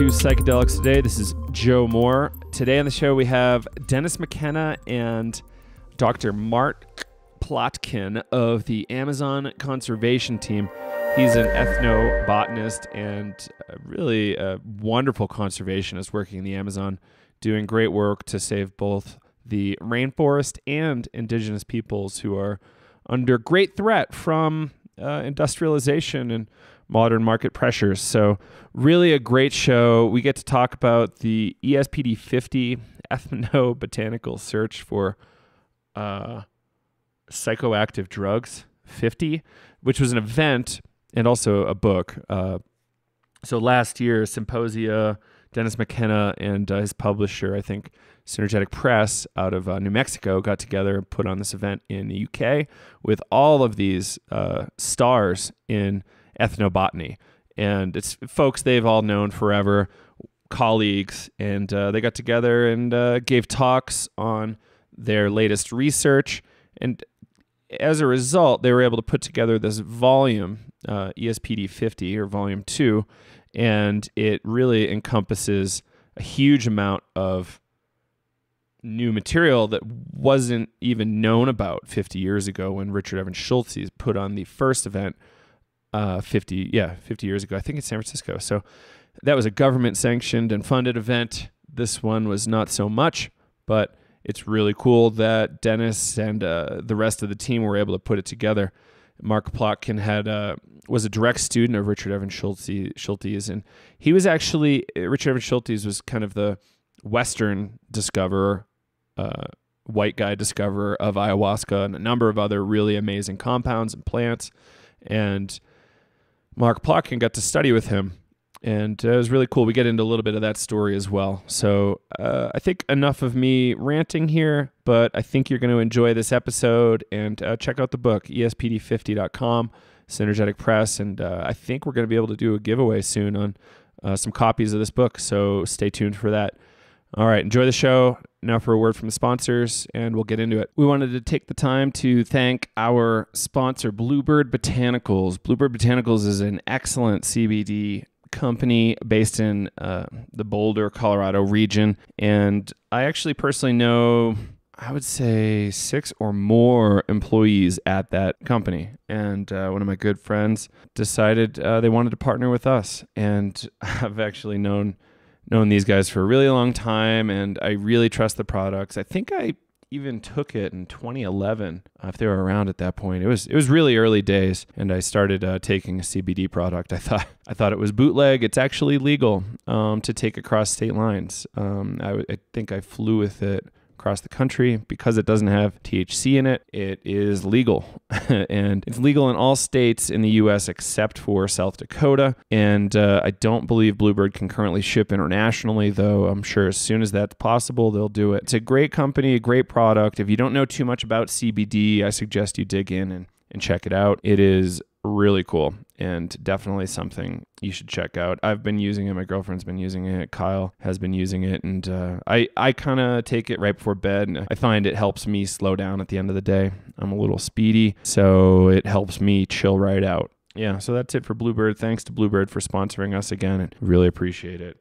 to Psychedelics Today. This is Joe Moore. Today on the show, we have Dennis McKenna and Dr. Mark Plotkin of the Amazon Conservation Team. He's an ethnobotanist and really a wonderful conservationist working in the Amazon, doing great work to save both the rainforest and indigenous peoples who are under great threat from uh, industrialization and modern market pressures. So, really a great show. We get to talk about the ESPD 50 ethnobotanical search for uh, psychoactive drugs 50, which was an event and also a book. Uh, so, last year, Symposia, Dennis McKenna, and uh, his publisher, I think Synergetic Press out of uh, New Mexico, got together and put on this event in the UK with all of these uh, stars in ethnobotany. And it's folks they've all known forever, colleagues, and uh, they got together and uh, gave talks on their latest research. And as a result, they were able to put together this volume, uh, ESPD 50 or volume 2, and it really encompasses a huge amount of new material that wasn't even known about 50 years ago when Richard Evans Schultes put on the first event uh, 50 yeah 50 years ago. I think in san francisco. So that was a government sanctioned and funded event. This one was not so much but it's really cool that dennis and uh, the rest of the team were able to put it together. Mark plotkin had uh, was a direct student of richard evans schultes, schultes and he was actually richard evans schultes was kind of the western discoverer uh, white guy discoverer of ayahuasca and a number of other really amazing compounds and plants. And Mark Plotkin got to study with him, and uh, it was really cool. We get into a little bit of that story as well. So uh, I think enough of me ranting here, but I think you're going to enjoy this episode and uh, check out the book, espd50.com, Synergetic Press, and uh, I think we're going to be able to do a giveaway soon on uh, some copies of this book. So stay tuned for that. All right, enjoy the show. Now for a word from the sponsors, and we'll get into it. We wanted to take the time to thank our sponsor, Bluebird Botanicals. Bluebird Botanicals is an excellent CBD company based in uh, the Boulder, Colorado region, and I actually personally know. I would say six or more employees at that company. And uh, one of my good friends decided uh, they wanted to partner with us. And I've actually known known these guys for a really long time and I really trust the products. I think I even took it in 2011 uh, if they were around at that point. It was it was really early days and i started uh, taking a cbd product. I thought i thought it was bootleg. It's actually legal um, to take across state lines. Um, I, I think i flew with it across the country. Because it doesn't have THC in it, it is legal. and it's legal in all states in the US except for South Dakota. And uh, I don't believe Bluebird can currently ship internationally, though I'm sure as soon as that's possible, they'll do it. It's a great company, a great product. If you don't know too much about CBD, I suggest you dig in and and check it out. It is really cool and definitely something you should check out. I've been using it. My girlfriend's been using it. Kyle has been using it, and uh, I I kind of take it right before bed. And I find it helps me slow down at the end of the day. I'm a little speedy, so it helps me chill right out. Yeah, so that's it for Bluebird. Thanks to Bluebird for sponsoring us again, and really appreciate it.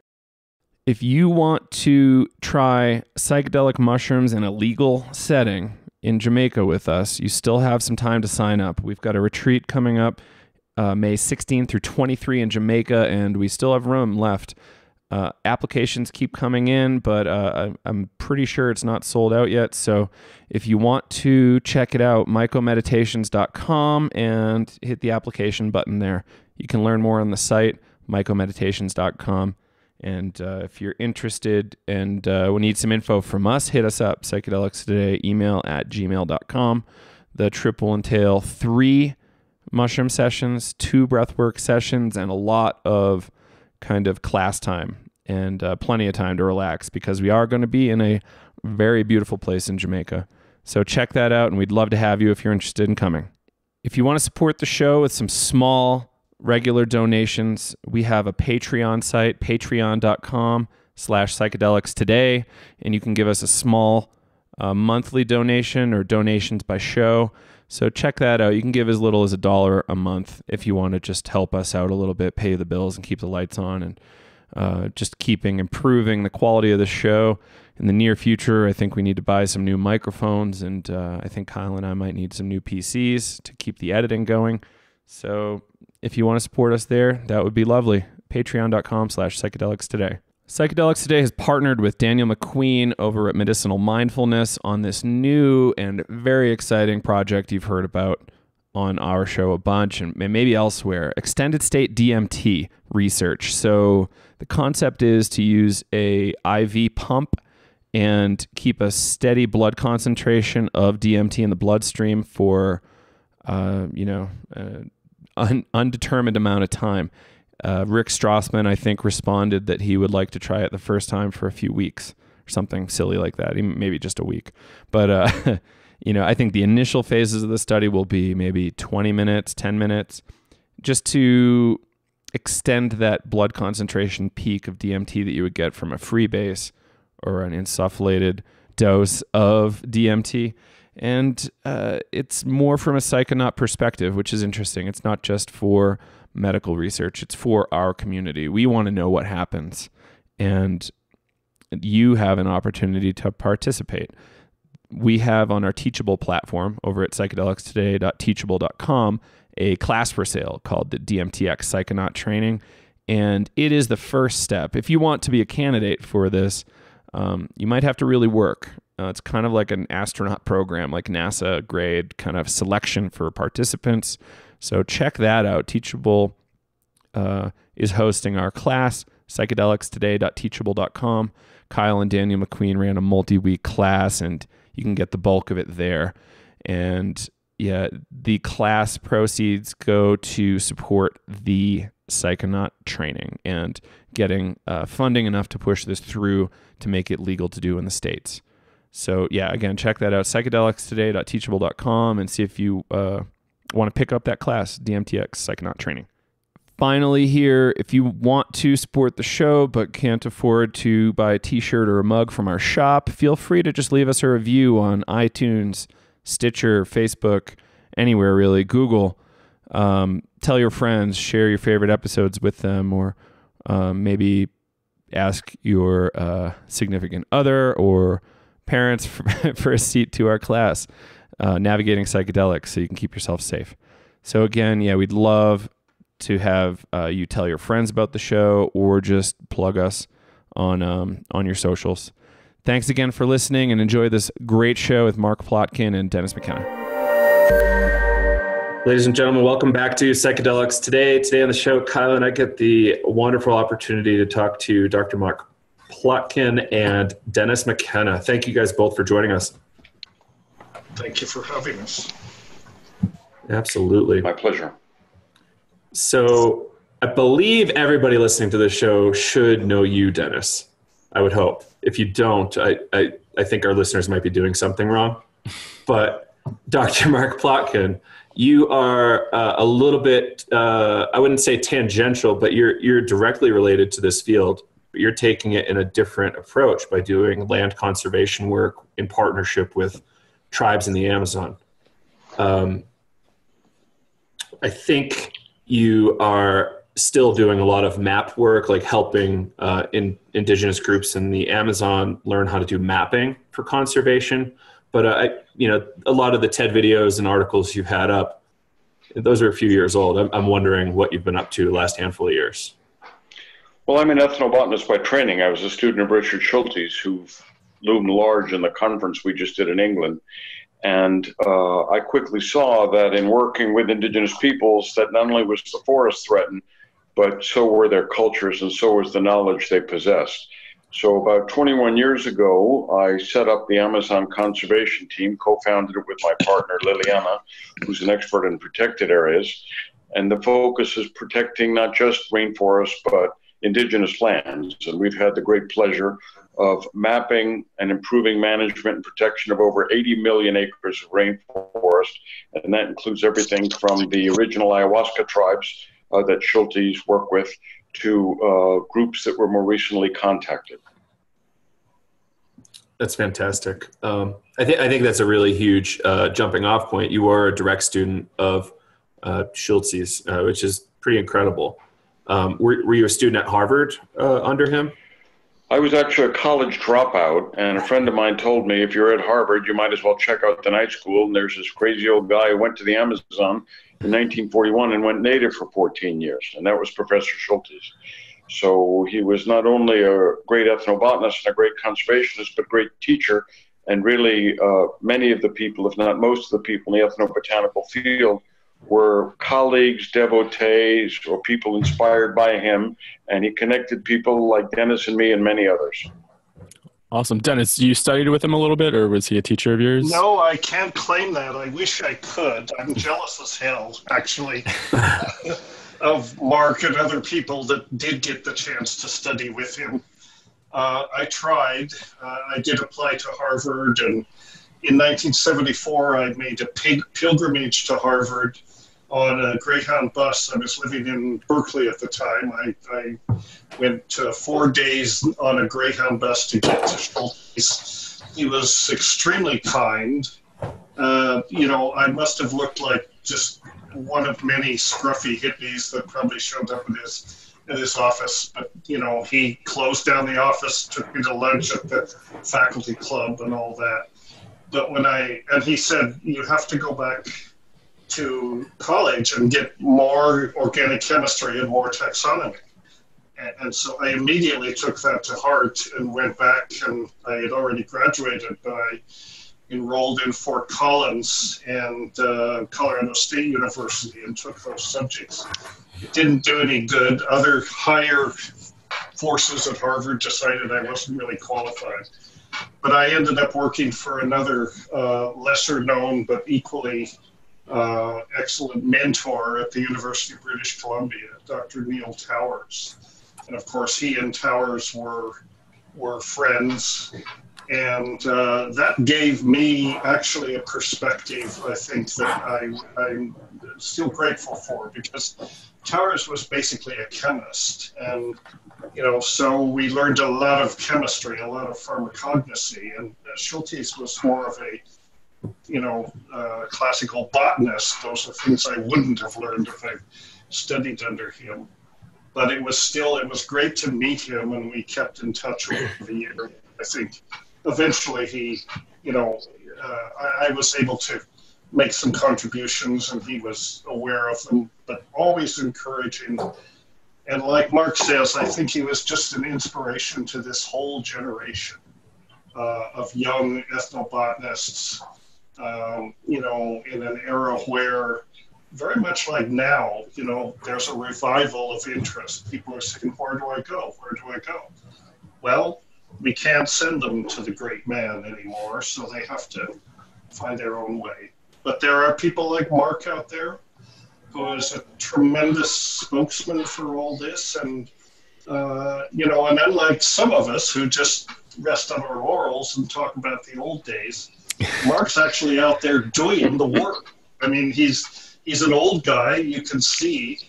If you want to try psychedelic mushrooms in a legal setting, in Jamaica with us, you still have some time to sign up. We've got a retreat coming up uh, May 16 through 23 in Jamaica, and we still have room left. Uh, applications keep coming in, but uh, I'm pretty sure it's not sold out yet. So if you want to check it out, mycomeditations.com and hit the application button there. You can learn more on the site, mycomeditations.com. And uh, if you're interested and uh, need some info from us, hit us up, psychedelics today, email at gmail.com. The trip will entail three mushroom sessions, two breathwork sessions, and a lot of kind of class time and uh, plenty of time to relax because we are going to be in a very beautiful place in Jamaica. So check that out, and we'd love to have you if you're interested in coming. If you want to support the show with some small regular donations. We have a Patreon site, patreon.com slash psychedelics today, and you can give us a small uh, monthly donation or donations by show. So check that out. You can give as little as a dollar a month if you want to just help us out a little bit, pay the bills and keep the lights on and uh, just keeping improving the quality of the show. In the near future, I think we need to buy some new microphones, and uh, I think Kyle and I might need some new PCs to keep the editing going. So if you want to support us there, that would be lovely. Patreon.com slash psychedelics today. Psychedelics Today has partnered with Daniel McQueen over at Medicinal Mindfulness on this new and very exciting project you've heard about on our show a bunch and maybe elsewhere extended state DMT research. So, the concept is to use a IV pump and keep a steady blood concentration of DMT in the bloodstream for, uh, you know, an un- undetermined amount of time. Uh, Rick Strassman, I think, responded that he would like to try it the first time for a few weeks or something silly like that, maybe just a week. But, uh, you know, I think the initial phases of the study will be maybe 20 minutes, 10 minutes, just to extend that blood concentration peak of DMT that you would get from a free base or an insufflated dose of DMT. And uh, it's more from a psychonaut perspective, which is interesting. It's not just for medical research, it's for our community. We want to know what happens. And you have an opportunity to participate. We have on our Teachable platform over at psychedelicstoday.teachable.com a class for sale called the DMTX Psychonaut Training. And it is the first step. If you want to be a candidate for this, um, you might have to really work. Uh, it's kind of like an astronaut program, like NASA grade kind of selection for participants. So check that out. Teachable uh, is hosting our class, psychedelicstoday.teachable.com. Kyle and Daniel McQueen ran a multi week class, and you can get the bulk of it there. And yeah, the class proceeds go to support the psychonaut training and getting uh, funding enough to push this through to make it legal to do in the States. So, yeah, again, check that out psychedelicstoday.teachable.com and see if you uh, want to pick up that class, DMTX Psychonaut Training. Finally, here, if you want to support the show but can't afford to buy a t shirt or a mug from our shop, feel free to just leave us a review on iTunes, Stitcher, Facebook, anywhere really, Google. Um, tell your friends, share your favorite episodes with them, or um, maybe ask your uh, significant other or parents for, for, a seat to our class, uh, Navigating Psychedelics, so you can keep yourself safe. So, again, yeah, we'd love to have uh, you tell your friends about the show or just plug us on um, on your socials. Thanks again for listening and enjoy this great show with Mark Plotkin and Dennis McKenna. Ladies and gentlemen, welcome back to Psychedelics Today. Today on the show, Kyle and I get the wonderful opportunity to talk to Dr. Mark Plotkin and Dennis McKenna. Thank you guys both for joining us. Thank you for having us. Absolutely. My pleasure. So I believe everybody listening to this show should know you, Dennis. I would hope. If you don't, I, I, I think our listeners might be doing something wrong. But Dr. Mark Plotkin, you are uh, a little bit, uh, I wouldn't say tangential, but you're, you're directly related to this field. But you're taking it in a different approach by doing land conservation work in partnership with tribes in the Amazon. Um, I think you are still doing a lot of map work, like helping uh, in indigenous groups in the Amazon learn how to do mapping for conservation. But uh, I, you know, a lot of the TED videos and articles you've had up, those are a few years old. I'm, I'm wondering what you've been up to the last handful of years. Well, I'm an ethnobotanist by training. I was a student of Richard Schultes, who loomed large in the conference we just did in England. And uh, I quickly saw that in working with indigenous peoples, that not only was the forest threatened, but so were their cultures and so was the knowledge they possessed. So about 21 years ago, I set up the Amazon Conservation Team, co-founded it with my partner Liliana, who's an expert in protected areas. And the focus is protecting not just rainforests, but indigenous lands. And we've had the great pleasure of mapping and improving management and protection of over 80 million acres of rainforest. And that includes everything from the original ayahuasca tribes uh, that Schultes work with to uh, groups that were more recently contacted. That's fantastic. Um, I think I think that's a really huge uh, jumping off point. You are a direct student of uh, Schultes, uh, which is pretty incredible. Um, were, were you a student at Harvard uh, under him? I was actually a college dropout, and a friend of mine told me if you're at Harvard, you might as well check out the night school. And there's this crazy old guy who went to the Amazon in 1941 and went native for 14 years, and that was Professor Schultes. So he was not only a great ethnobotanist and a great conservationist, but great teacher. And really, uh, many of the people, if not most of the people in the ethnobotanical field, were colleagues, devotees, or people inspired by him. And he connected people like Dennis and me and many others. Awesome. Dennis, you studied with him a little bit, or was he a teacher of yours? No, I can't claim that. I wish I could. I'm jealous as hell, actually, of Mark and other people that did get the chance to study with him. Uh, I tried. Uh, I did apply to Harvard, and in 1974, I made a pig- pilgrimage to Harvard on a Greyhound bus. I was living in Berkeley at the time. I, I went uh, four days on a Greyhound bus to get to Schultes. He was extremely kind. Uh, you know, I must have looked like just one of many scruffy hippies that probably showed up in his in his office. But you know, he closed down the office, took me to lunch at the faculty club, and all that. But when I and he said you have to go back to college and get more organic chemistry and more taxonomy. And, and, so I immediately took that to heart and went back, and I had already graduated, but I enrolled in Fort Collins and uh, Colorado State University and took those subjects. It didn't do any good. Other higher forces at Harvard decided I wasn't really qualified. But I ended up working for another uh, lesser known but equally uh, excellent mentor at the University of British Columbia, Dr. Neil Towers. And of course, he and Towers were, were friends. And uh, that gave me actually a perspective, I think, that I, I'm still grateful for because Towers was basically a chemist. And, you know, so we learned a lot of chemistry, a lot of pharmacognosy. And Schultes was more of a you know, uh, classical botanist. Those are things I wouldn't have learned if I studied under him. But it was still, it was great to meet him, and we kept in touch over the year. I think eventually he, you know, uh, I, I was able to make some contributions, and he was aware of them, but always encouraging. And like Mark says, I think he was just an inspiration to this whole generation uh, of young ethnobotanists um, you know, in an era where very much like now, you know, there's a revival of interest. People are saying, where do I go? Where do I go? Well, we can't send them to the great man anymore, so they have to find their own way. But there are people like Mark out there who is a tremendous spokesman for all this. And, uh, you know, and unlike some of us who just rest on our laurels and talk about the old days, Mark's actually out there doing the work. I mean, he's he's an old guy, you can see,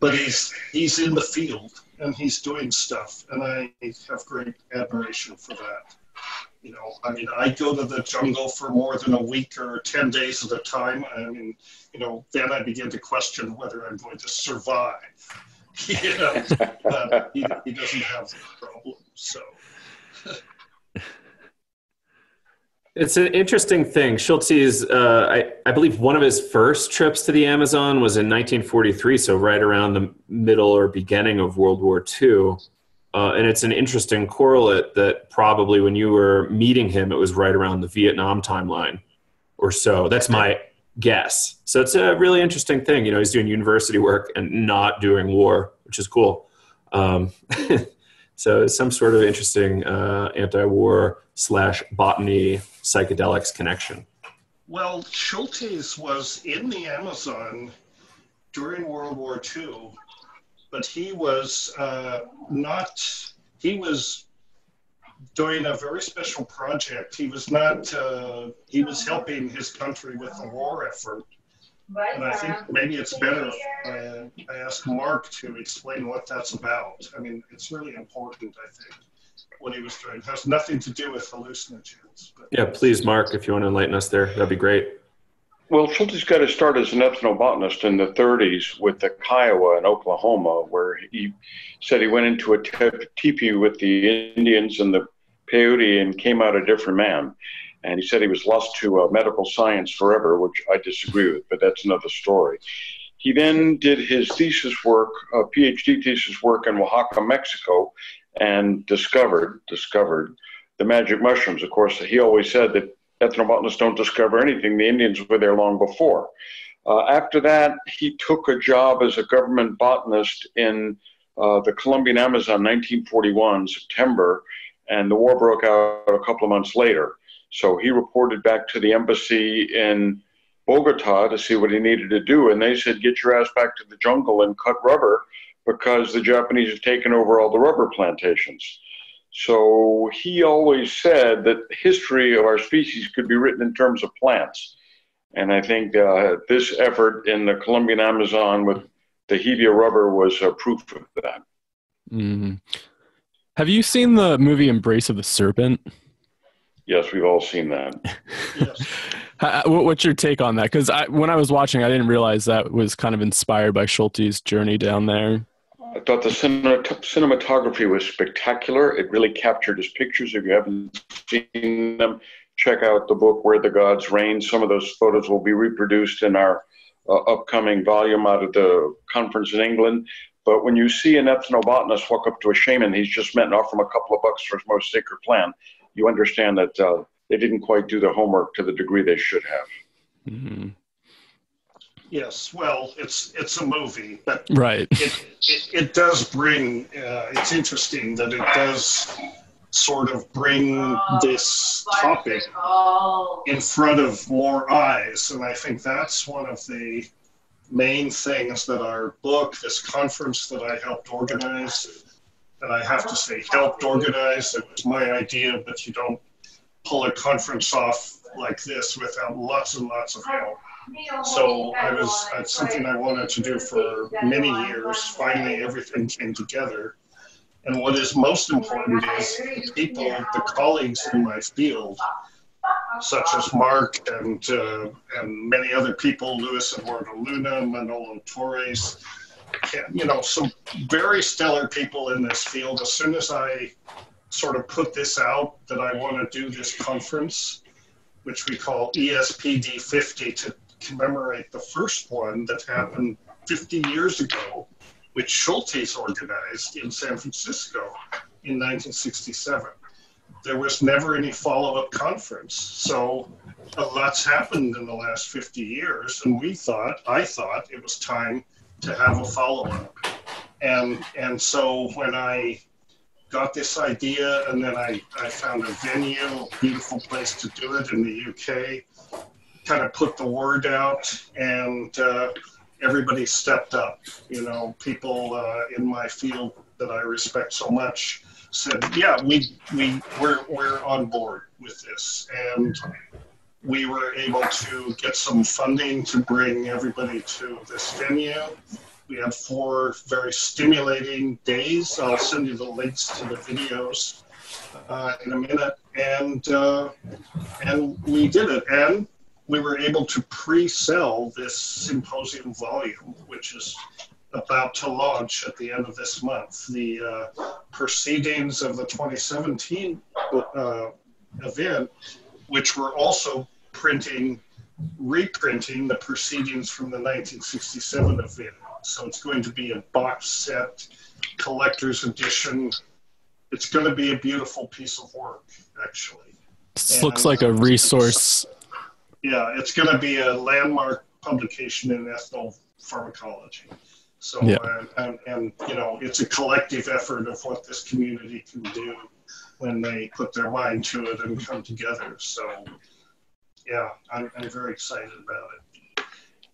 but he's he's in the field and he's doing stuff, and I have great admiration for that. You know, I mean, I go to the jungle for more than a week or ten days at a time. I mean, you know, then I begin to question whether I'm going to survive. you know, uh, he, he doesn't have that problem, so. It's an interesting thing. Schultes, uh, I, I believe one of his first trips to the Amazon was in 1943, so right around the middle or beginning of World War II. Uh, and it's an interesting correlate that probably when you were meeting him, it was right around the Vietnam timeline or so. That's my guess. So it's a really interesting thing. You know, he's doing university work and not doing war, which is cool. Um, so it's some sort of interesting uh, anti-war slash botany psychedelics connection? Well, Schultes was in the Amazon during World War II, but he was uh, not, he was doing a very special project. He was not, uh, he was helping his country with the war effort. And I think maybe it's better if I, I ask Mark to explain what that's about. I mean, it's really important, I think what he was doing. It has nothing to do with hallucinogens. But. Yeah, please, Mark, if you want to enlighten us there, that'd be great. Well, Schultes got to start as an ethnobotanist in the 30s with the Kiowa in Oklahoma, where he said he went into a teepee with the Indians and the peyote and came out a different man. And he said he was lost to uh, medical science forever, which I disagree with, but that's another story. He then did his thesis work, a PhD thesis work in Oaxaca, Mexico, and discovered discovered the magic mushrooms. Of course, he always said that ethnobotanists don't discover anything. The Indians were there long before. Uh, after that, he took a job as a government botanist in uh, the Colombian Amazon, 1941, September, and the war broke out a couple of months later. So he reported back to the embassy in Bogota to see what he needed to do, and they said, "Get your ass back to the jungle and cut rubber." Because the Japanese have taken over all the rubber plantations. So he always said that history of our species could be written in terms of plants. And I think uh, this effort in the Colombian Amazon with the Hevea rubber was a proof of that. Mm. Have you seen the movie Embrace of the Serpent? Yes, we've all seen that. Yes. What's your take on that? Because when I was watching, I didn't realize that was kind of inspired by Schultes' journey down there. I thought the cinematography was spectacular. It really captured his pictures. If you haven't seen them, check out the book Where the Gods Reign. Some of those photos will be reproduced in our uh, upcoming volume out of the conference in England. But when you see an ethnobotanist walk up to a shaman he's just meant to offer him a couple of bucks for his most sacred plant, you understand that uh, they didn't quite do their homework to the degree they should have. Mm-hmm. Yes, well, it's it's a movie, but right. It it, it does bring. Uh, it's interesting that it does sort of bring this topic in front of more eyes, and I think that's one of the main things that our book, this conference that I helped organize, that I have to say helped organize. It was my idea, but you don't pull a conference off like this without lots and lots of help. So I was it's something I wanted to do for many years. Finally, everything came together. And what is most important is the people, the colleagues in my field, such as Mark and uh, and many other people, Luis Eduardo Luna, Manolo Torres, you know, some very stellar people in this field. As soon as I sort of put this out that I want to do this conference, which we call ESPD 50 to commemorate the first one that happened 50 years ago, which Schultes organized in San Francisco in 1967. There was never any follow up conference. So a lot's happened in the last 50 years, and we thought, I thought, it was time to have a follow up. And, and so when I got this idea, and then I, I found a venue, a beautiful place to do it in the UK kind of put the word out, and uh, everybody stepped up. You know, people uh, in my field that I respect so much said, "Yeah, we we we're we're on board with this," and we were able to get some funding to bring everybody to this venue. We had four very stimulating days. I'll send you the links to the videos uh, in a minute, and uh, and we did it. And we were able to pre-sell this symposium volume, which is about to launch at the end of this month. The uh, proceedings of the 2017 uh, event, which were also printing, reprinting the proceedings from the 1967 event. So it's going to be a box set, collector's edition. It's going to be a beautiful piece of work, actually. This and, looks like a resource yeah, it's going to be a landmark publication in ethnopharmacology. So, yeah. uh, and, and, you know, it's a collective effort of what this community can do when they put their mind to it and come together. So, yeah, I'm, I'm very excited about it.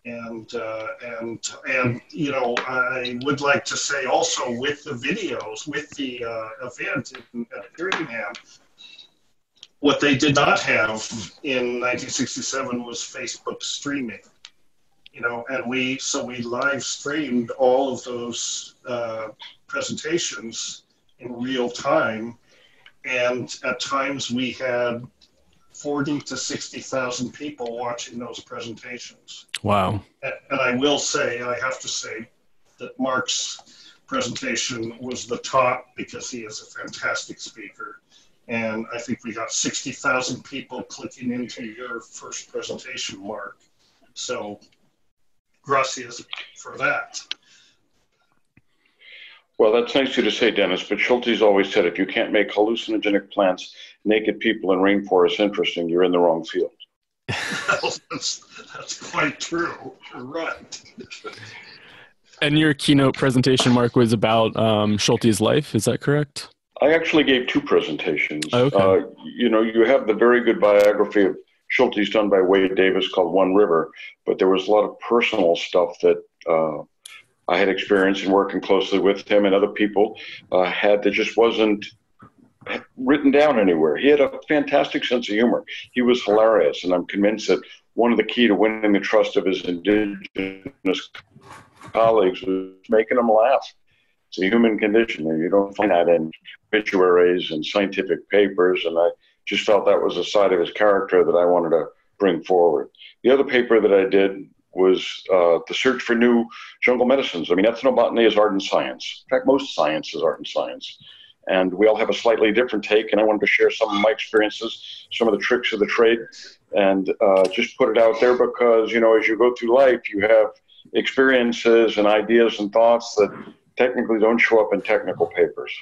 And uh, and and you know, I would like to say also with the videos, with the uh, event in, at Tyringham, what they did not have in 1967 was Facebook streaming. You know, and we so we live streamed all of those uh, presentations in real time, and at times we had 40 to 60,000 people watching those presentations. Wow. And I will say, I have to say, that Mark's presentation was the top because he is a fantastic speaker. And I think we got 60,000 people clicking into your first presentation, Mark. So, gracias for that. Well, that's nice of you to say, Dennis, but Schultes always said if you can't make hallucinogenic plants, naked people, and rainforests interesting, you're in the wrong field. that's, that's quite true. You're right. and your keynote presentation, Mark, was about um, Schultes' life. Is that correct? I actually gave two presentations. Oh, okay. Uh, you know, you have the very good biography of Schultes done by Wade Davis called One River, but there was a lot of personal stuff that uh, I had experience in working closely with him and other people uh, had that just wasn't written down anywhere. He had a fantastic sense of humor. He was hilarious, and I'm convinced that one of the key to winning the trust of his indigenous colleagues was making them laugh. It's a human condition, and you don't find that in obituaries and scientific papers. And I just felt that was a side of his character that I wanted to bring forward. The other paper that I did was uh, the search for new jungle medicines. I mean, ethnobotany is art and science. In fact, most science is art and science. And we all have a slightly different take, and I wanted to share some of my experiences, some of the tricks of the trade, and uh, just put it out there because, you know, as you go through life, you have experiences and ideas and thoughts that technically don't show up in technical papers.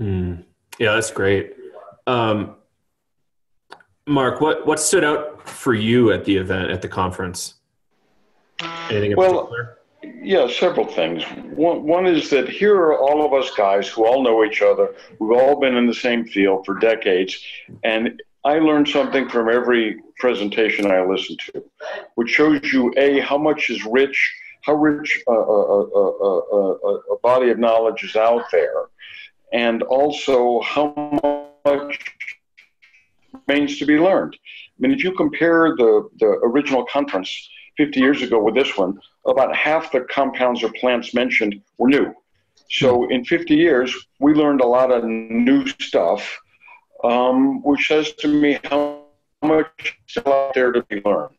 Mm. Yeah, that's great. Um, Mark, what, what stood out for you at the event, at the conference? Anything in well, particular? Yeah, several things. One, one is that here are all of us guys who all know each other. We've all been in the same field for decades. And I learned something from every presentation I listened to, which shows you, A, how much is rich, how rich a, a, a, a body of knowledge is out there, and also how much remains to be learned. I mean, if you compare the, the original conference 50 years ago with this one, about half the compounds or plants mentioned were new. So in 50 years, we learned a lot of new stuff, um, which says to me how much is still out there to be learned.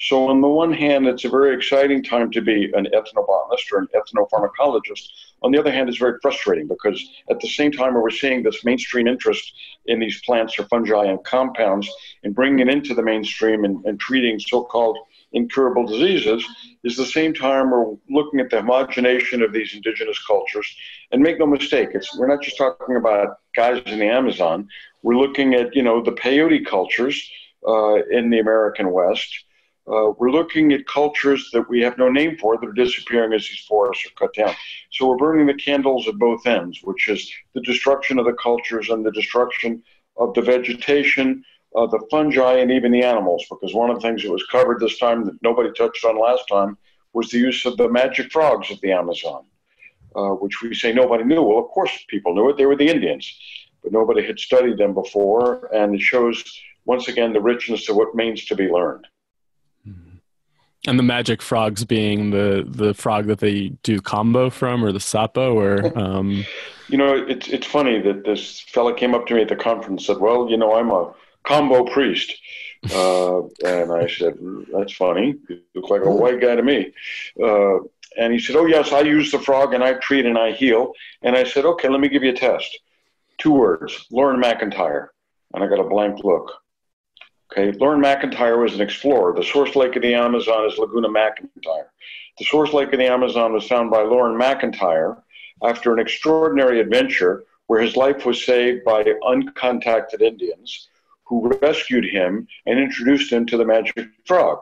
So on the one hand, it's a very exciting time to be an ethnobotanist or an ethnopharmacologist. On the other hand, it's very frustrating because at the same time we're seeing this mainstream interest in these plants or fungi and compounds and bringing it into the mainstream and, and treating so-called incurable diseases is the same time we're looking at the homogenation of these indigenous cultures. And make no mistake, it's we're not just talking about guys in the Amazon. We're looking at you know the peyote cultures uh, in the American West. Uh, we're looking at cultures that we have no name for that are disappearing as these forests are cut down. So we're burning the candles at both ends, which is the destruction of the cultures and the destruction of the vegetation, uh, the fungi, and even the animals. Because one of the things that was covered this time that nobody touched on last time was the use of the magic frogs of the Amazon, uh, which we say nobody knew. Well, of course, people knew it. They were the Indians, but nobody had studied them before, and it shows once again the richness of what means to be learned. And the magic frogs being the the frog that they do kambo from, or the sapo, or um... you know, it's it's funny that this fella came up to me at the conference and said, "Well, you know, I'm a kambo priest," uh, and I said, "That's funny. You look like a white guy to me." Uh, and he said, "Oh yes, I use the frog and I treat and I heal." And I said, "Okay, let me give you a test. Two words: Loren McIntyre." And I got a blank look. Okay, Loren McIntyre was an explorer. The source lake of the Amazon is Laguna McIntyre. The source lake of the Amazon was found by Loren McIntyre after an extraordinary adventure where his life was saved by uncontacted Indians who rescued him and introduced him to the magic frog.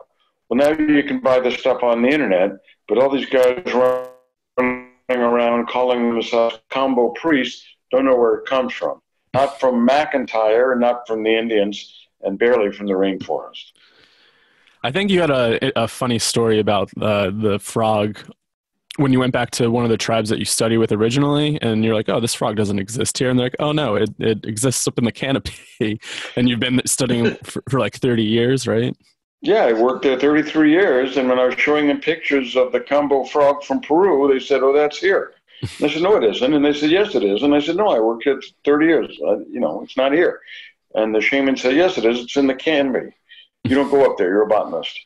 Well, now you can buy this stuff on the internet, but all these guys running around calling themselves kambo priests don't know where it comes from. Not from McIntyre, not from the Indians and barely from the rainforest. I think you had a, a funny story about uh, the frog when you went back to one of the tribes that you study with originally, and you're like, "Oh, this frog doesn't exist here," and they're like, "Oh no, it it exists up in the canopy," and you've been studying for, for like 30 years, right? Yeah, I worked there 33 years, and when I was showing them pictures of the kambo frog from Peru, they said, "Oh, that's here." And I said, "No, it isn't," and they said, "Yes, it is," and I said, "No, I worked here 30 years. Uh, you know, it's not here." And the shaman said, Yes, it is. It's in the canopy. You don't go up there. You're a botanist.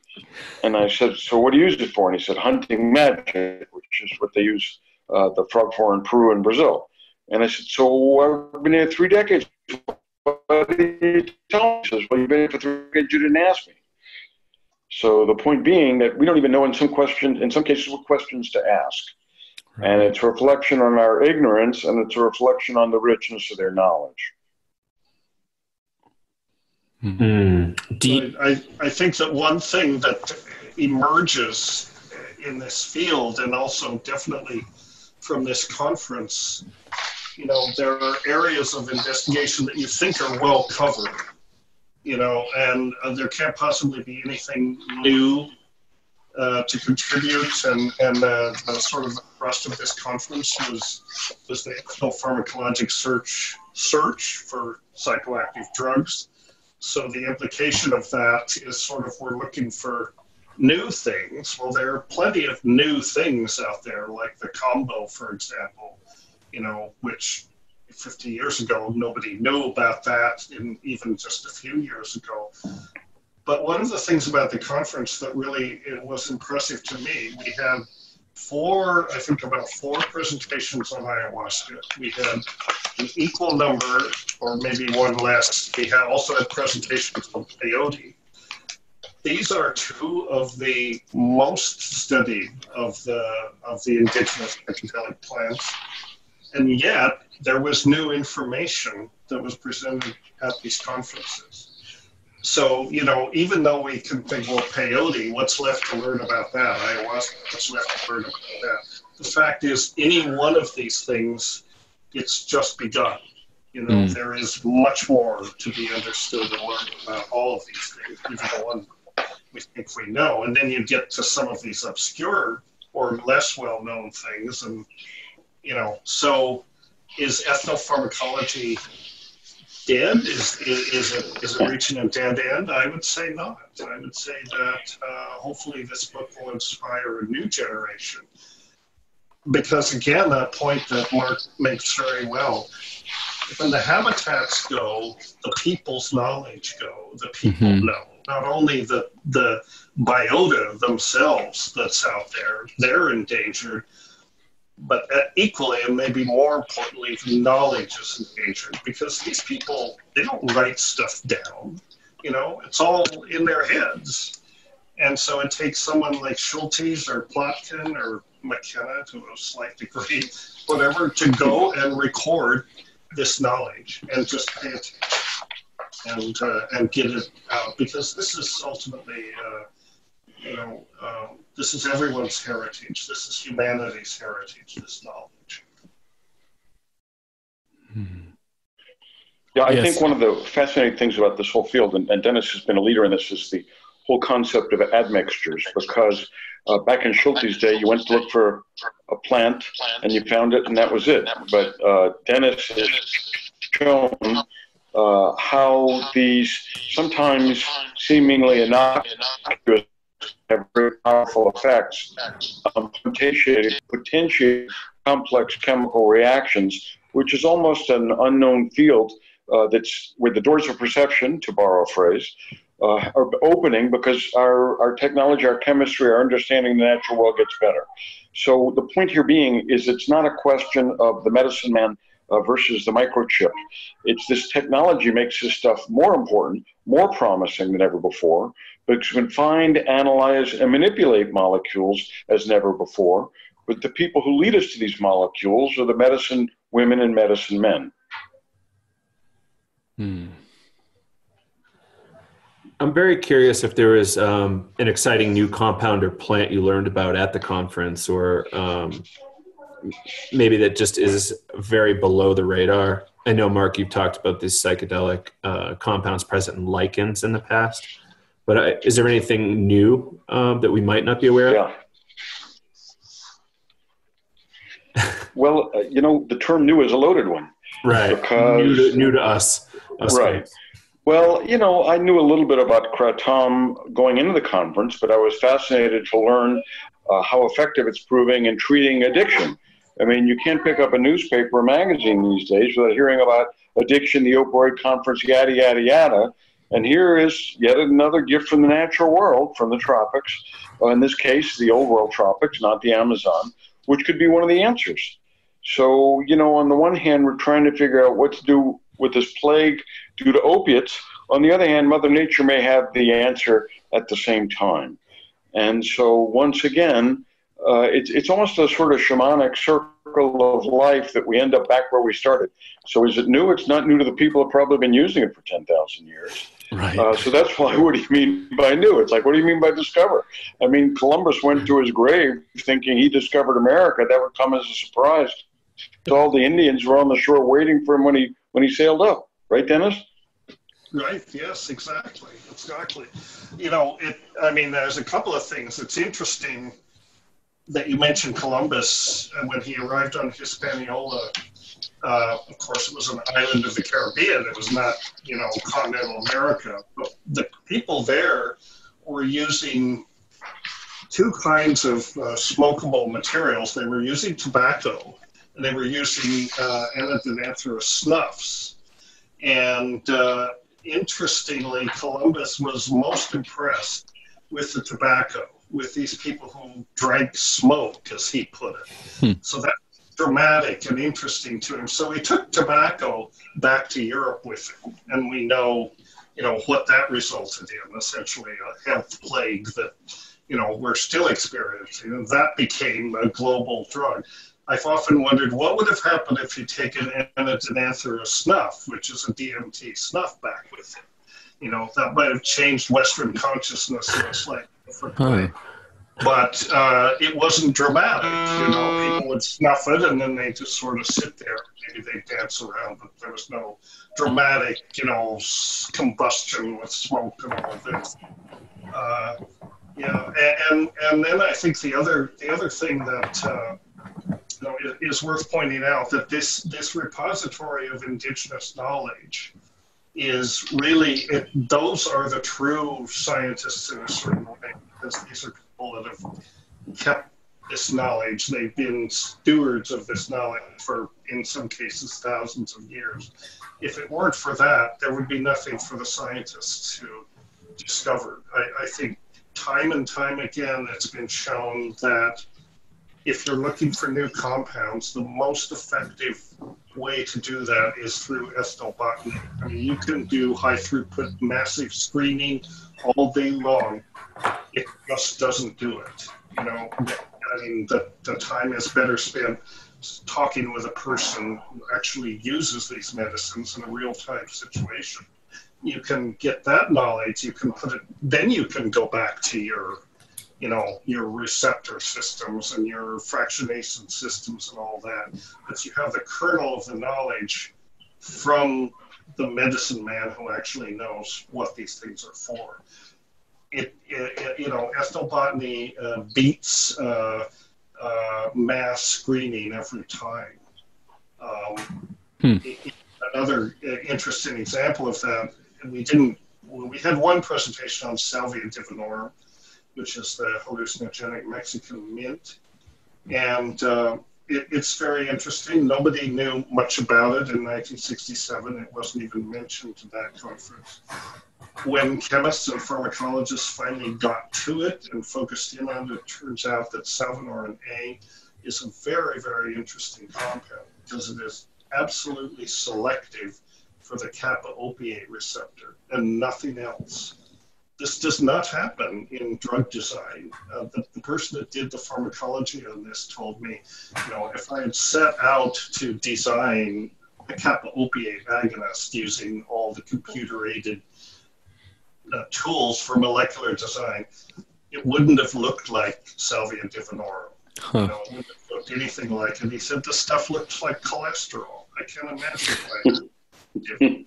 And I said, So what do you use it for? And he said, Hunting magic, which is what they use uh, the frog for in Peru and Brazil. And I said, So I've been here three decades. What did you tell me? He says, Well, you've been here for three decades. You didn't ask me. So the point being that we don't even know in some questions, in some cases, what questions to ask. And it's a reflection on our ignorance and it's a reflection on the richness of their knowledge. Mm. Deep. I, I think that one thing that emerges in this field and also definitely from this conference, you know, there are areas of investigation that you think are well covered, you know, and uh, there can't possibly be anything new uh, to contribute. And, and uh, the sort of the thrust of this conference was, was the pharmacologic search, search for psychoactive drugs. So the implication of that is sort of we're looking for new things. Well, there are plenty of new things out there, like the kambo, for example, you know, which 50 years ago nobody knew about that, and even just a few years ago. But one of the things about the conference that really it was impressive to me, we had four, I think about four presentations on ayahuasca. We had an equal number, or maybe one less. We had also had presentations on peyote. These are two of the most studied of the of the indigenous psychedelic plants, and yet there was new information that was presented at these conferences. So, you know, even though we can think, well, peyote, what's left to learn about that? Ayahuasca, what's left to learn about that? The fact is, any one of these things, it's just begun. You know, mm. there is much more to be understood and learned about all of these things, even the one we think we know. And then you get to some of these obscure or less well known things. And, you know, so is ethnopharmacology dead? Is, is, is, it, is it reaching a dead end? I would say not. I would say that uh, hopefully this book will inspire a new generation. Because again, that point that Mark makes very well, when the habitats go, the people's knowledge go. The people mm-hmm. know. Not only the the biota themselves that's out there, they're endangered, but equally and maybe more importantly knowledge is endangered because these people they don't write stuff down you know? It's all in their heads. And so it takes someone like schultes or plotkin or mckenna to a slight degree whatever to go and record this knowledge and just pay attention and uh, and get it out because this is ultimately uh, you know um, this is everyone's heritage. This is humanity's heritage, this knowledge. Yeah, I yes. think one of the fascinating things about this whole field, and, and, Dennis has been a leader in this, is the whole concept of admixtures. Because uh, back in Schultes' day, you went to look for a plant and you found it, and that was it. But uh, Dennis has shown uh, how these sometimes seemingly innocuous have very powerful effects on complex chemical reactions, which is almost an unknown field uh, that's where the doors of perception, to borrow a phrase, uh, are opening because our, our technology, our chemistry, our understanding of the natural world gets better. So the point here being is it's not a question of the medicine man uh, versus the microchip. It's this technology makes this stuff more important, more promising than ever before, because we can find, analyze, and manipulate molecules as never before. But the people who lead us to these molecules are the medicine women and medicine men. Hmm. I'm very curious if there is um, an exciting new compound or plant you learned about at the conference, or um, maybe that just is very below the radar. I know, Mark, you've talked about these psychedelic uh, compounds present in lichens in the past. But uh, is there anything new um, that we might not be aware of? Yeah. well, uh, you know, the term "new" is a loaded one. Right. Because, new, to, new to us. us right. Guys. Well, you know, I knew a little bit about kratom going into the conference, but I was fascinated to learn uh, how effective it's proving in treating addiction. I mean, you can't pick up a newspaper or magazine these days without hearing about addiction, the opioid conference, yada, yada, yada. And here is yet another gift from the natural world, from the tropics. In this case, the old world tropics, not the Amazon, which could be one of the answers. So, you know, on the one hand, we're trying to figure out what to do with this plague due to opiates. On the other hand, Mother Nature may have the answer at the same time. And so, once again, uh, it's, it's almost a sort of shamanic circle of life that we end up back where we started. So, is it new? It's not new to the people who have probably been using it for 10,000 years. Right. Uh, so that's why, what do you mean by new? It's like, what do you mean by discover? I mean, Columbus went to his grave thinking he discovered America. That would come as a surprise to all the Indians who were on the shore waiting for him when he when he sailed up. Right, Dennis? Right. Yes. Exactly. Exactly. You know, it. I mean, there's a couple of things. It's interesting that you mentioned Columbus and when he arrived on Hispaniola. Uh, of course, it was an island of the Caribbean. It was not, you know, continental America. But the people there were using two kinds of uh, smokable materials. They were using tobacco, and they were using uh, snuffs. And uh, interestingly, Columbus was most impressed with the tobacco, with these people who drank smoke, as he put it. Hmm. So that's dramatic and interesting to him. So he took tobacco back to Europe with him, and we know, you know, what that resulted in, essentially a health plague that, you know, we're still experiencing. And that became a global drug. I've often wondered what would have happened if he'd taken Anadenanthera snuff, which is a DMT snuff, back with him. You know, that might have changed Western consciousness in a slightly way. But uh, it wasn't dramatic. You know, people would snuff it and then they just sort of sit there. Maybe they dance around, but there was no dramatic, you know, combustion with smoke and all this. Uh, yeah, and, and then I think the other the other thing that uh, you know, is worth pointing out that this this repository of indigenous knowledge is really it, those are the true scientists in a certain way because these are people that have kept this knowledge. They've been stewards of this knowledge for, in some cases, thousands of years. If it weren't for that, there would be nothing for the scientists to discover. I, I think time and time again, it's been shown that if you're looking for new compounds, the most effective way to do that is through ethnobotany. I mean, you can do high throughput, massive screening all day long. It just doesn't do it. You know, I mean, the, the time is better spent talking with a person who actually uses these medicines in a real time situation. You can get that knowledge, you can put it, then you can go back to your you know, your receptor systems and your fractionation systems and all that. But you have the kernel of the knowledge from the medicine man who actually knows what these things are for. It, it, it you know, ethnobotany uh, beats uh, uh, mass screening every time. Um, Hmm. another uh, interesting example of that, and we didn't, we had one presentation on Salvia divinorum, which is the hallucinogenic Mexican mint. And uh, it, it's very interesting. Nobody knew much about it in 1967. It wasn't even mentioned at that conference. When chemists and pharmacologists finally got to it and focused in on it, it turns out that salvinorin A is a very, very interesting compound because it is absolutely selective for the kappa opiate receptor and nothing else this does not happen in drug design. Uh, the, the person that did the pharmacology on this told me, you know, if I had set out to design a kappa opiate agonist using all the computer aided uh, tools for molecular design, it wouldn't have looked like Salvia divinorum. Huh. You know, it wouldn't have looked anything like it. He said the stuff looks like cholesterol. I can't imagine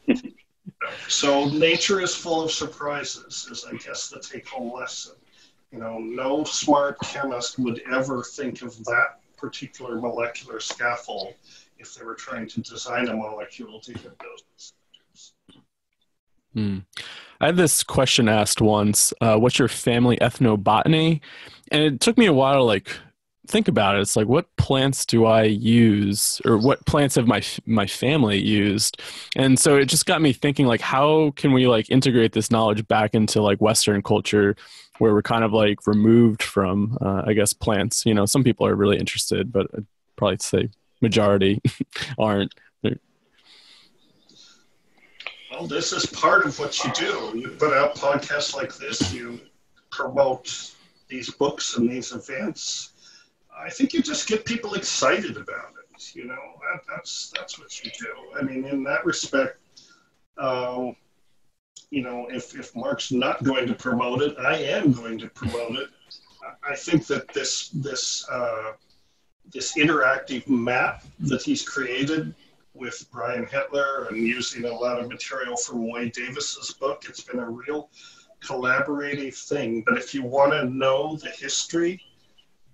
why. so nature is full of surprises, is I guess the take-home lesson. You know, no smart chemist would ever think of that particular molecular scaffold if they were trying to design a molecule to hit those. Hmm. I had this question asked once. Uh, what's your family ethnobotany? And it took me a while like think about it, it's like what plants do I use, or what plants have my my family used, and so it just got me thinking like how can we like integrate this knowledge back into like Western culture, where we're kind of like removed from uh, I guess plants. You know, some people are really interested, but I'd probably say majority aren't. Well, this is part of what you do. You put out podcasts like this. You promote these books and these events, I think you just get people excited about it. You know, that, that's that's what you do. I mean, in that respect, um, you know, if if Mark's not going to promote it, I am going to promote it. I think that this this uh, this interactive map that he's created with Brian Hettler and using a lot of material from Wade Davis's book, it's been a real collaborative thing. But if you want to know the history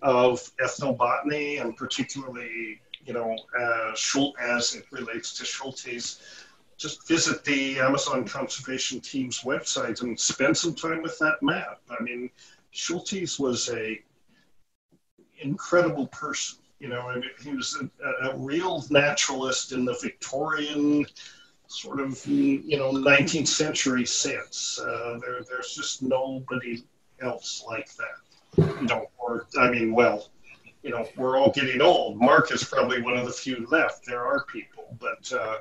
of ethnobotany and particularly, you know, uh, as it relates to Schultes, just visit the Amazon Conservation Team's website and spend some time with that map. I mean, Schultes was a incredible person. You know, I mean, he was a, a real naturalist in the Victorian sort of you know 19th century sense. Uh, there, there's just nobody else like that. Or I mean, well, you know, we're all getting old. Mark is probably one of the few left. There are people, but uh,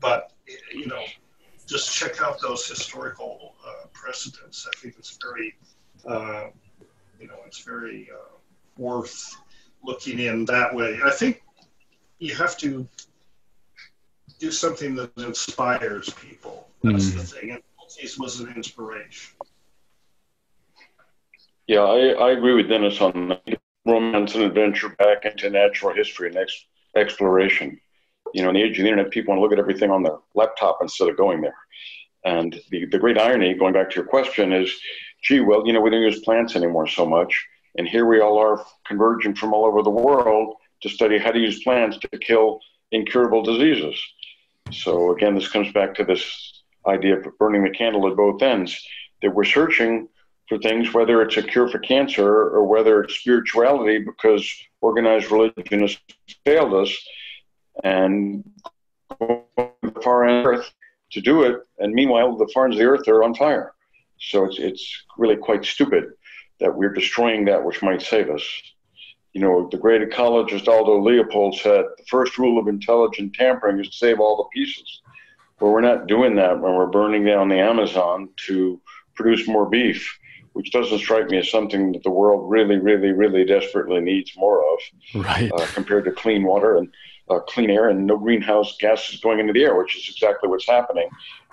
but you know, just check out those historical uh, precedents. I think it's very, uh, you know, it's very uh, worth looking in that way. I think you have to do something that inspires people. That's mm. the thing. And Maltese was an inspiration. Yeah, I, I agree with Dennis on romance and adventure back into natural history and ex- exploration. You know, in the age of the internet, people want to look at everything on their laptop instead of going there. And the, the great irony, going back to your question, is gee, well, you know, we don't use plants anymore so much. And here we all are converging from all over the world to study how to use plants to kill incurable diseases. So again, this comes back to this idea of burning the candle at both ends. That we're searching for things, whether it's a cure for cancer or whether it's spirituality, because organized religion has failed us, and the far end of the earth to do it. And meanwhile, the far ends of the earth are on fire. So it's it's really quite stupid that we're destroying that which might save us you know, the great ecologist Aldo Leopold said the first rule of intelligent tampering is to save all the pieces. But we're not doing that when we're burning down the Amazon to produce more beef, which doesn't strike me as something that the world really, really, really desperately needs more of. Right. Uh, compared to clean water and uh, clean air and no greenhouse gases going into the air, which is exactly what's happening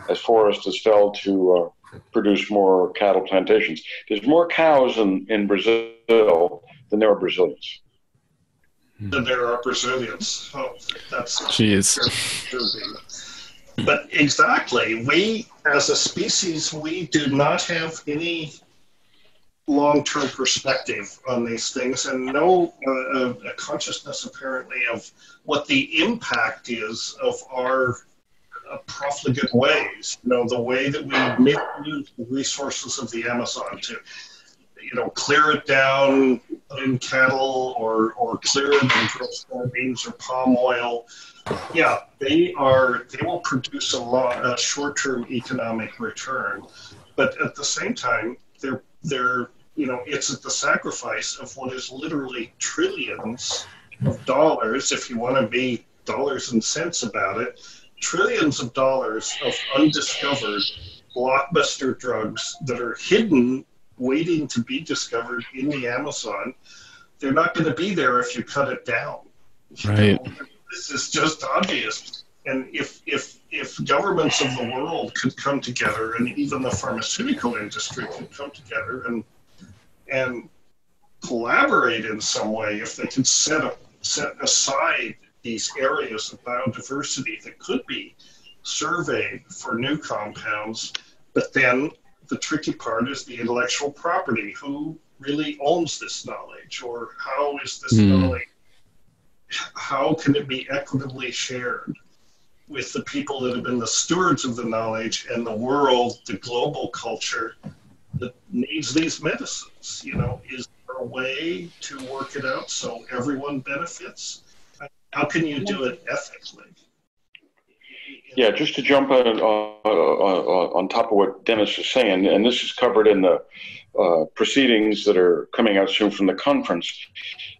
as forests is felled to uh, produce more cattle plantations. There's more cows in, in Brazil than there are Brazilians. Than there are Brazilians. Oh, that's jeez. But exactly, we as a species, we do not have any long-term perspective on these things, and no uh, a consciousness apparently of what the impact is of our uh, profligate ways. You know, the way that we misuse the resources of the Amazon to you know, clear it down in cattle or, or clear it and soybeans or palm oil. Yeah, they are, they will produce a lot, a short-term economic return. But at the same time, they're, they're, you know, it's at the sacrifice of what is literally trillions of dollars, if you want to be dollars and cents about it, trillions of dollars of undiscovered blockbuster drugs that are hidden waiting to be discovered in the Amazon. They're not going to be there if you cut it down. Right. know, this is just obvious. And if if if governments of the world could come together, and even the pharmaceutical industry could come together and and collaborate in some way, if they could set up set aside these areas of biodiversity that could be surveyed for new compounds, but then the tricky part is the intellectual property. Who really owns this knowledge, or how is this mm. knowledge? How can it be equitably shared with the people that have been the stewards of the knowledge and the world, the global culture that needs these medicines? You know, is there a way to work it out so everyone benefits? How can you do it ethically? Yeah, just to jump on, uh, on top of what Dennis is saying, and this is covered in the uh, proceedings that are coming out soon from the conference.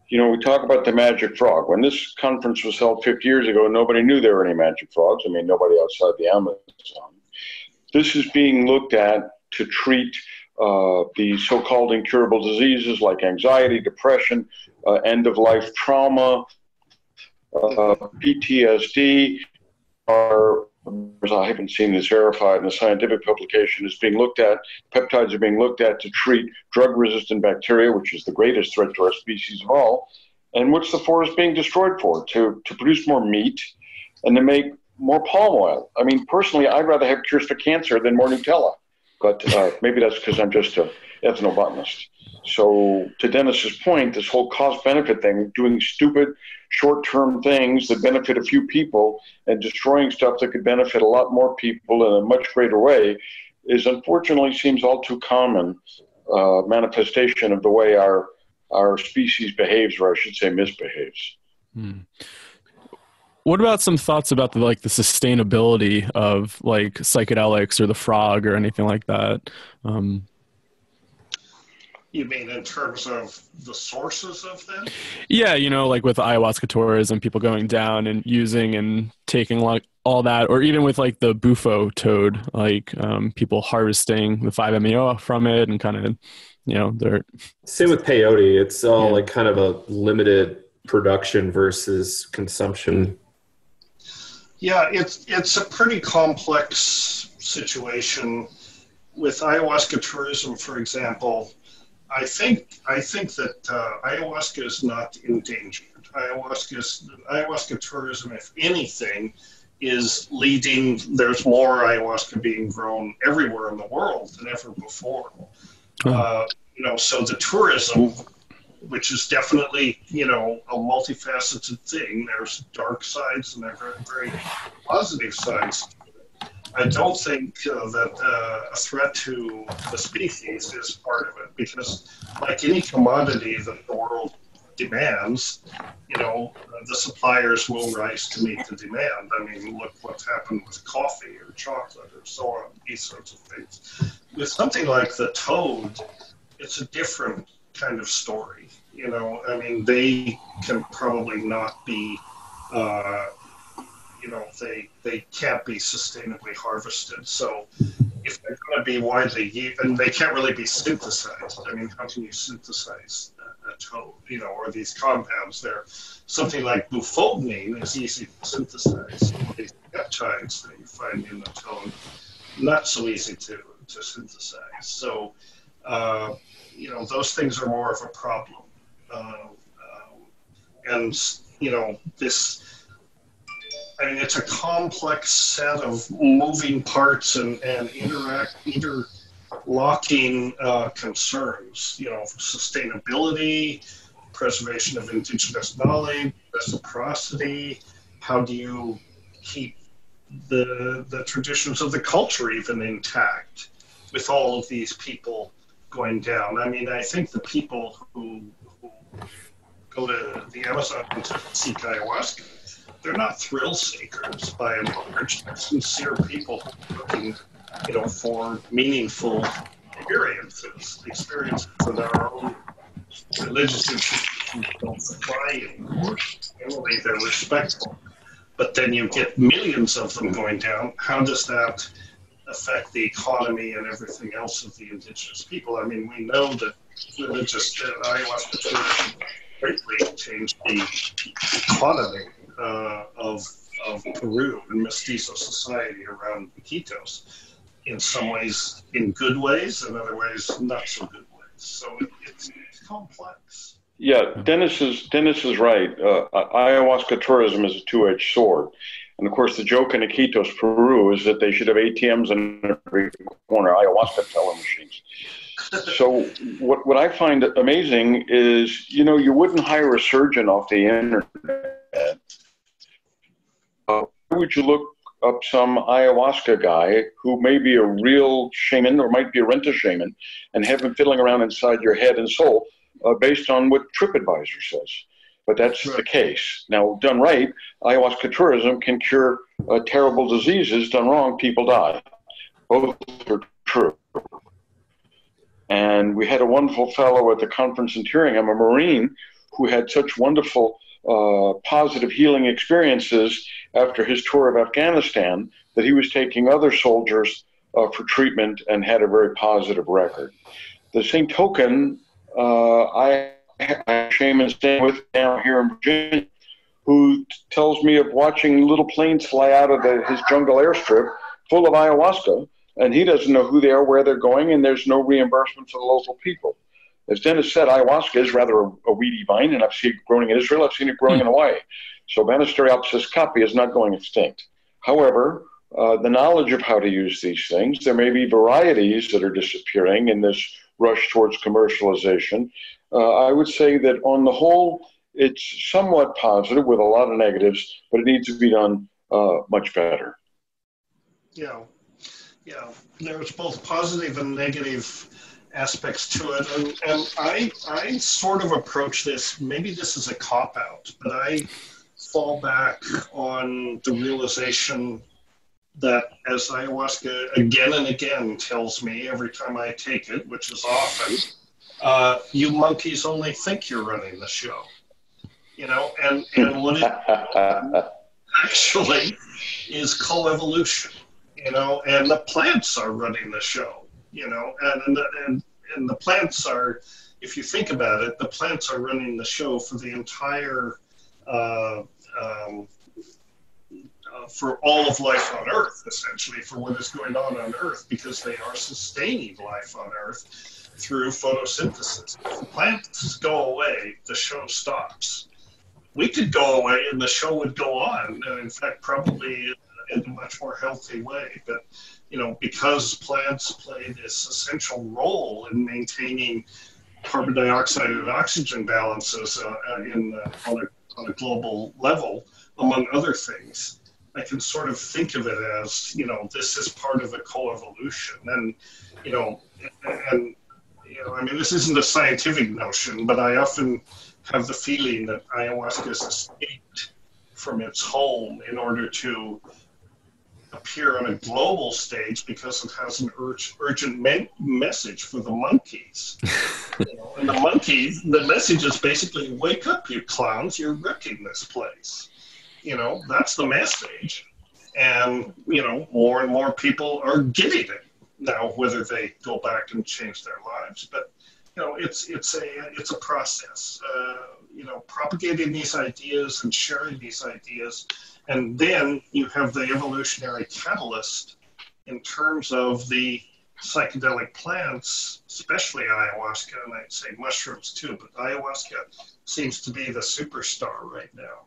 You know, we talk about the magic frog. When this conference was held 50 years ago, nobody knew there were any magic frogs. I mean, nobody outside the Amazon. This is being looked at to treat uh, the so-called incurable diseases like anxiety, depression, uh, end-of-life trauma, uh, PTSD, are I haven't seen this verified in a scientific publication, is being looked at, peptides are being looked at to treat drug resistant bacteria, which is the greatest threat to our species of all. And what's the forest being destroyed for? To, to produce more meat and to make more palm oil. I mean, personally, I'd rather have cures for cancer than more Nutella. But uh, maybe that's because I'm just an ethnobotanist. So, to Dennis's point, this whole cost benefit thing, doing stupid short term things that benefit a few people and destroying stuff that could benefit a lot more people in a much greater way, is unfortunately seems all too common uh, manifestation of the way our our species behaves, or I should say, misbehaves. Hmm. What about some thoughts about the like the sustainability of like psychedelics or the frog or anything like that? Um, you mean in terms of the sources of them? Yeah, you know, like with ayahuasca tourism, people going down and using and taking like all that, or even with like the bufo toad, like um, people harvesting the 5-MeO from it and kind of, you know, they're. Same with peyote. It's all yeah. like kind of a limited production versus consumption. Yeah, it's it's a pretty complex situation with ayahuasca tourism, for example. I think I think that uh, ayahuasca is not endangered. Ayahuasca ayahuasca tourism, if anything, is leading. There's more ayahuasca being grown everywhere in the world than ever before. Oh. Uh, you know, so the tourism, which is definitely you know a multifaceted thing. There's dark sides and there are very, positive sides I don't think uh, that uh, a threat to the species is part of it because, like any commodity that the world demands, you know, the suppliers will rise to meet the demand. I mean, look what's happened with coffee or chocolate or so on, these sorts of things. With something like the toad, it's a different kind of story. You know, I mean, they can probably not be. Uh, you know they they can't be sustainably harvested. So if they're going to be widely used, and they can't really be synthesized. I mean, how can you synthesize a, toad? You know, or these compounds? There, something like bufotenine is easy to synthesize. These peptides that you find in the toad, not so easy to to synthesize. So. Uh, you know, those things are more of a problem. Uh, and, you know, this I mean, it's a complex set of moving parts and, and interact interlocking uh, concerns. You know, sustainability, preservation of indigenous knowledge, reciprocity. How do you keep the the traditions of the culture even intact with all of these people going down? I mean, I think the people who, who go to the Amazon to seek ayahuasca they're not thrill seekers by and large. They're sincere people looking, you know, for meaningful experiences, experiences that our own religious institutions don't supply anymore. They're respectful. But then you get millions of them going down. How does that affect the economy and everything else of the indigenous people? I mean, we know that religious uh, ayahuasca tourism greatly changed the economy uh, of, of Peru and mestizo society around Iquitos. In some ways, in good ways, in other ways, not so good ways. So it, it's, it's complex. Yeah, Dennis is Dennis is right. Uh, ayahuasca tourism is a two-edged sword, and of course, the joke in Iquitos, Peru, is that they should have ATMs in every corner, ayahuasca teller machines. so, what what I find amazing is, you know, you wouldn't hire a surgeon off the internet uh, would you look up some ayahuasca guy who may be a real shaman or might be a renta shaman and have him fiddling around inside your head and soul uh, based on what TripAdvisor says. But that's right. the case. Now, done right, ayahuasca tourism can cure uh, terrible diseases. Done wrong, people die. Both are true. And we had a wonderful fellow at the conference in Tyringham, a Marine, who had such wonderful uh, positive healing experiences after his tour of Afghanistan that he was taking other soldiers uh, for treatment and had a very positive record. The same token, uh, I have a shaman staying with down here in Virginia who tells me of watching little planes fly out of the, his jungle airstrip full of ayahuasca, and he doesn't know who they are, where they're going, and there's no reimbursement for the local people. As Dennis said, ayahuasca is rather a, a weedy vine, and I've seen it growing in Israel, I've seen it growing mm. in Hawaii. So Banisteriopsis caapi is not going extinct. However, uh, the knowledge of how to use these things, there may be varieties that are disappearing in this rush towards commercialization. Uh, I would say that on the whole, it's somewhat positive with a lot of negatives, but it needs to be done uh, much better. Yeah, yeah. There's both positive and negative aspects to it, and, and I I sort of approach this. Maybe this is a cop out, but I fall back on the realization that as ayahuasca again and again tells me every time I take it, which is often, uh, you monkeys only think you're running the show. You know, and, and what it actually is coevolution, you know, and the plants are running the show, you know, and, and, and, and the plants are, if you think about it, the plants are running the show for the entire uh, um, uh, for all of life on Earth, essentially, for what is going on on Earth, because they are sustaining life on Earth through photosynthesis. If plants go away, the show stops. We could go away and the show would go on, and in fact, probably in a much more healthy way. But you know, because plants play this essential role in maintaining carbon dioxide and oxygen balances uh, uh in uh, on, a, on a global level, among other things. I can sort of think of it as, you know, this is part of the coevolution. And, you know, and, you know, I mean, this isn't a scientific notion, but I often have the feeling that ayahuasca has escaped from its home in order to appear on a global stage because it has an urg- urgent me- message for the monkeys. you know, and the monkeys, the message is basically, wake up, you clowns, you're wrecking this place you know, that's the message. And, you know, more and more people are getting it now, whether they go back and change their lives. But, you know, it's, it's, a, it's a process. Uh, you know, propagating these ideas and sharing these ideas. And then you have the evolutionary catalyst in terms of the psychedelic plants, especially ayahuasca, and I'd say mushrooms too, but ayahuasca seems to be the superstar right now.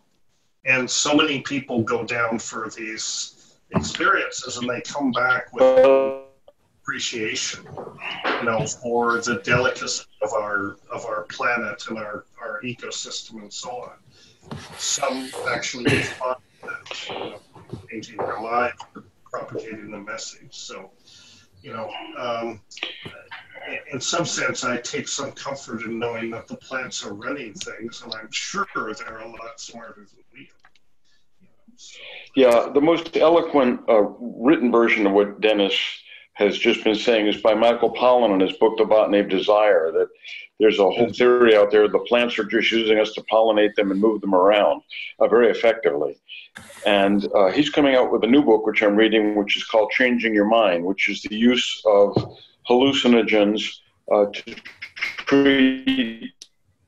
And so many people go down for these experiences and they come back with appreciation, you know, for the delicacy of our of our planet and our, our ecosystem and so on. Some actually respond that, you know, changing their life, propagating the message. So, you know, um, in some sense, I take some comfort in knowing that the plants are running things, and I'm sure they're a lot smarter than we are. Yeah, the most eloquent uh, written version of what Dennis has just been saying is by Michael Pollan in his book, The Botany of Desire, that there's a whole theory out there the plants are just using us to pollinate them and move them around uh, very effectively. And uh, he's coming out with a new book, which I'm reading, which is called Changing Your Mind, which is the use of hallucinogens uh, to treat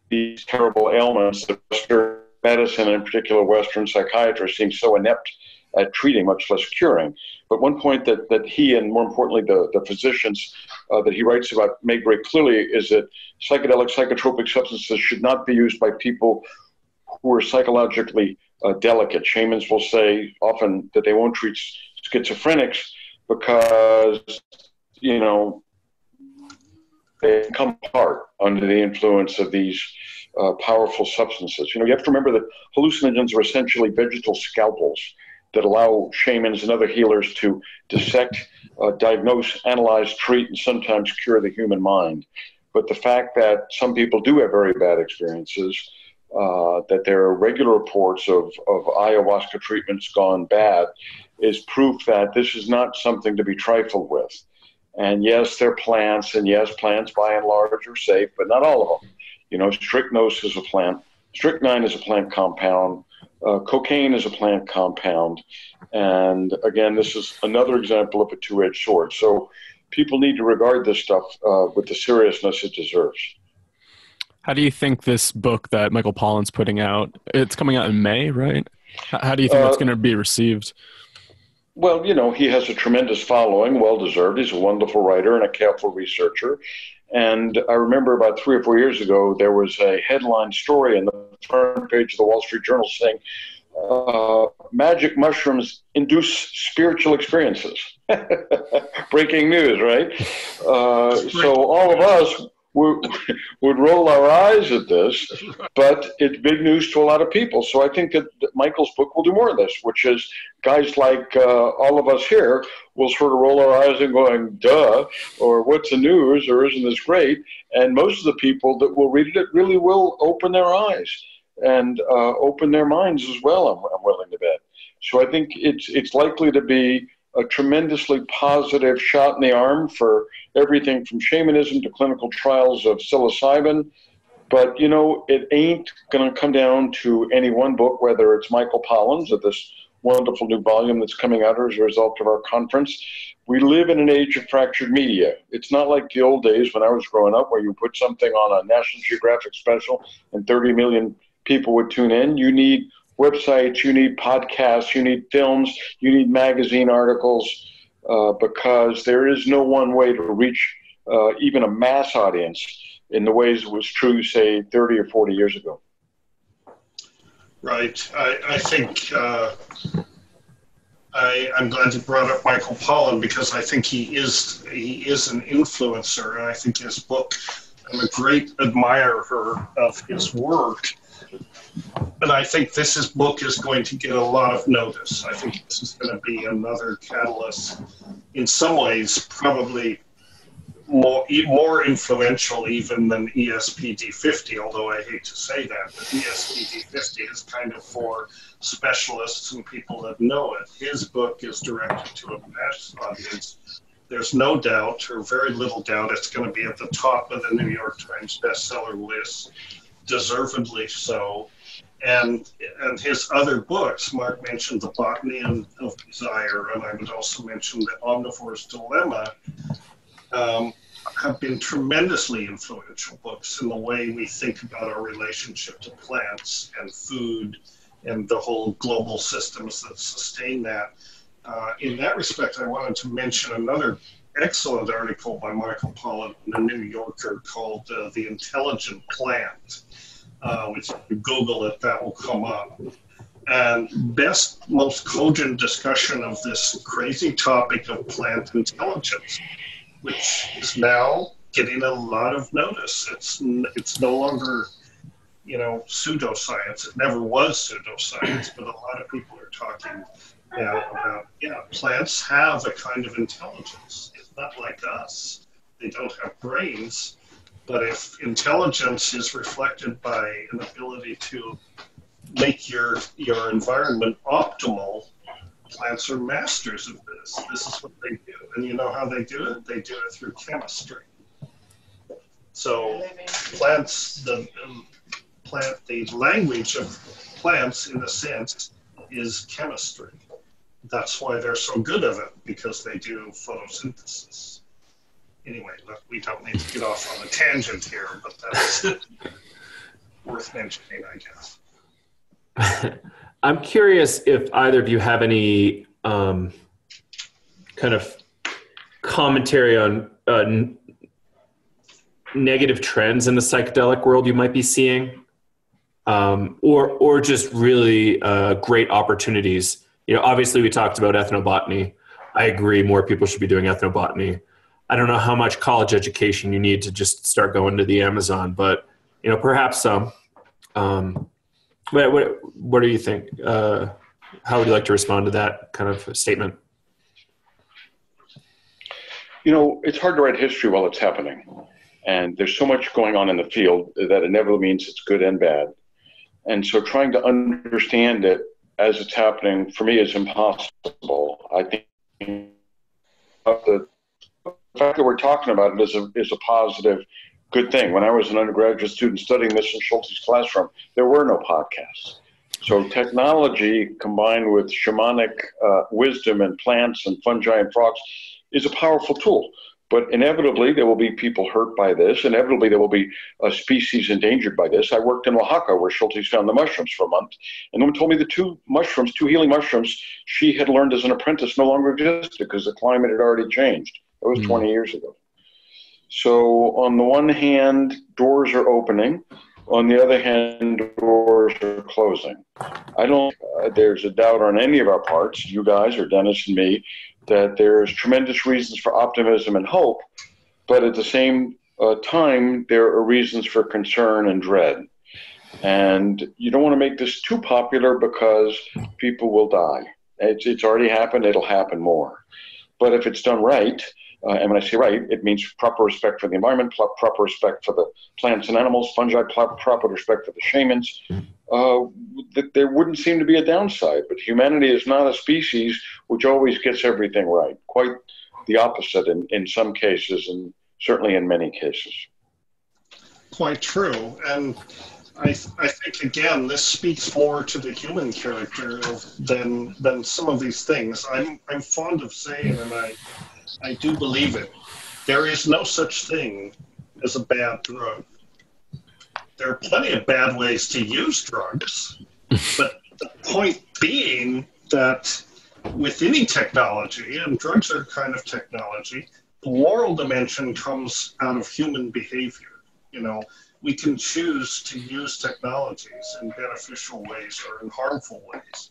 these terrible ailments that Western medicine, in particular Western psychiatry, seems so inept at treating, much less curing. But one point that, that he and more importantly the, the physicians uh, that he writes about make very clearly is that psychedelic psychotropic substances should not be used by people who are psychologically uh, delicate. Shamans will say often that they won't treat schizophrenics because, you know, they come apart under the influence of these uh, powerful substances. You know, you have to remember that hallucinogens are essentially vegetal scalpels that allow shamans and other healers to dissect, uh, diagnose, analyze, treat, and sometimes cure the human mind. but the fact that some people do have very bad experiences, uh, that there are regular reports of, of ayahuasca treatments gone bad, is proof that this is not something to be trifled with. And yes, they're plants, and yes, plants by and large are safe, but not all of them. You know, strychnos is a plant, strychnine is a plant compound, uh, cocaine is a plant compound. And again, this is another example of a two edged sword. So people need to regard this stuff uh, with the seriousness it deserves. How do you think this book that Michael Pollan's putting out? It's coming out in May, right? How do you think uh, that's going to be received? Well, you know, he has a tremendous following, well deserved. He's a wonderful writer and a careful researcher. And I remember about three or four years ago, there was a headline story in the front page of the Wall Street Journal saying, uh, magic mushrooms induce spiritual experiences. Breaking news, right? Uh, so all of us would, roll our eyes at this, but it's big news to a lot of people. So I think that, that Michael's book will do more of this, which is guys like uh, all of us here will sort of roll our eyes and going, duh, or what's the news, or isn't this great? And most of the people that will read it really will open their eyes and uh, open their minds as well, I'm, I'm willing to bet. So I think it's, it's likely to be a tremendously positive shot in the arm for everything from shamanism to clinical trials of psilocybin. But, you know, it ain't going to come down to any one book, whether it's Michael Pollan's or this wonderful new volume that's coming out as a result of our conference. We live in an age of fractured media. It's not like the old days when I was growing up where you put something on a National Geographic special and 30 million people would tune in. You need websites, you need podcasts, you need films, you need magazine articles, uh, because there is no one way to reach uh, even a mass audience in the ways it was true, say, 30 or 40 years ago. Right. I, I think uh, I, am glad you brought up Michael Pollan because I think he is he is an influencer, and I think his book. I'm a great admirer of his work, but I think this is, book is going to get a lot of notice. I think this is going to be another catalyst. In some ways, probably more more influential even than ESPD 50. Although I hate to say that, but ESPD 50 is kind of for specialists and people that know it. His book is directed to a mass audience. There's no doubt, or very little doubt, it's going to be at the top of the New York Times bestseller list, deservedly so and and his other books. Mark mentioned the Botany of Desire, and I would also mention the Omnivore's Dilemma. Um, have been tremendously influential books in the way we think about our relationship to plants and food and the whole global systems that sustain that. Uh, in that respect, I wanted to mention another excellent article by Michael Pollan in the New Yorker called uh, The Intelligent Plant uh, which Google it, that will come up. And best, most cogent discussion of this crazy topic of plant intelligence, which is now getting a lot of notice. It's it's no longer, you know, pseudoscience. It never was pseudoscience, but a lot of people are talking now about yeah, plants have a kind of intelligence. It's not like us. They don't have brains, but if intelligence is reflected by an ability to make your your environment optimal, plants are masters of this. This is what they do. And you know how they do it? They do it through chemistry. So plants the um, plant the language of plants in a sense is chemistry. That's why they're so good at it, because they do photosynthesis anyway, look, we don't need to get off on a tangent here, but that's worth mentioning, I guess. I'm curious if either of you have any um, kind of commentary on uh, n- negative trends in the psychedelic world you might be seeing, um, or or just really uh, great opportunities. You know, obviously we talked about ethnobotany. I agree, more people should be doing ethnobotany. I don't know how much college education you need to just start going to the Amazon, but you know, perhaps some. Um, what, what, what do you think? Uh, how would you like to respond to that kind of statement? You know, it's hard to write history while it's happening. And there's so much going on in the field that inevitably means it's good and bad. And so trying to understand it as it's happening for me is impossible. I think the fact that we're talking about it is a, is a positive, good thing. When I was an undergraduate student studying this in Schultes' classroom, there were no podcasts. So technology combined with shamanic uh, wisdom and plants and fungi and frogs is a powerful tool. But inevitably, there will be people hurt by this. Inevitably, there will be a species endangered by this. I worked in Oaxaca where Schultes found the mushrooms for a month. And the woman told me the two mushrooms, two healing mushrooms, she had learned as an apprentice no longer existed because the climate had already changed. That was mm. 20 years ago. So, on the one hand, doors are opening. On the other hand, doors are closing. I don't, uh, there's a doubt on any of our parts, you guys or Dennis and me, that there's tremendous reasons for optimism and hope, but at the same uh, time, there are reasons for concern and dread. And you don't want to make this too popular because people will die. It's, it's already happened, it'll happen more. But if it's done right, uh, and when I say right, it means proper respect for the environment, proper respect for the plants and animals, fungi, proper respect for the shamans. Uh, th- there wouldn't seem to be a downside. But humanity is not a species which always gets everything right. Quite the opposite in, in some cases, and certainly in many cases. Quite true. And I, I think again, this speaks more to the human character of, than than some of these things. I'm I'm fond of saying, and I I do believe it. There is no such thing as a bad drug. There are plenty of bad ways to use drugs, but the point being that with any technology, and drugs are kind of technology, the moral dimension comes out of human behavior. You know, we can choose to use technologies in beneficial ways or in harmful ways.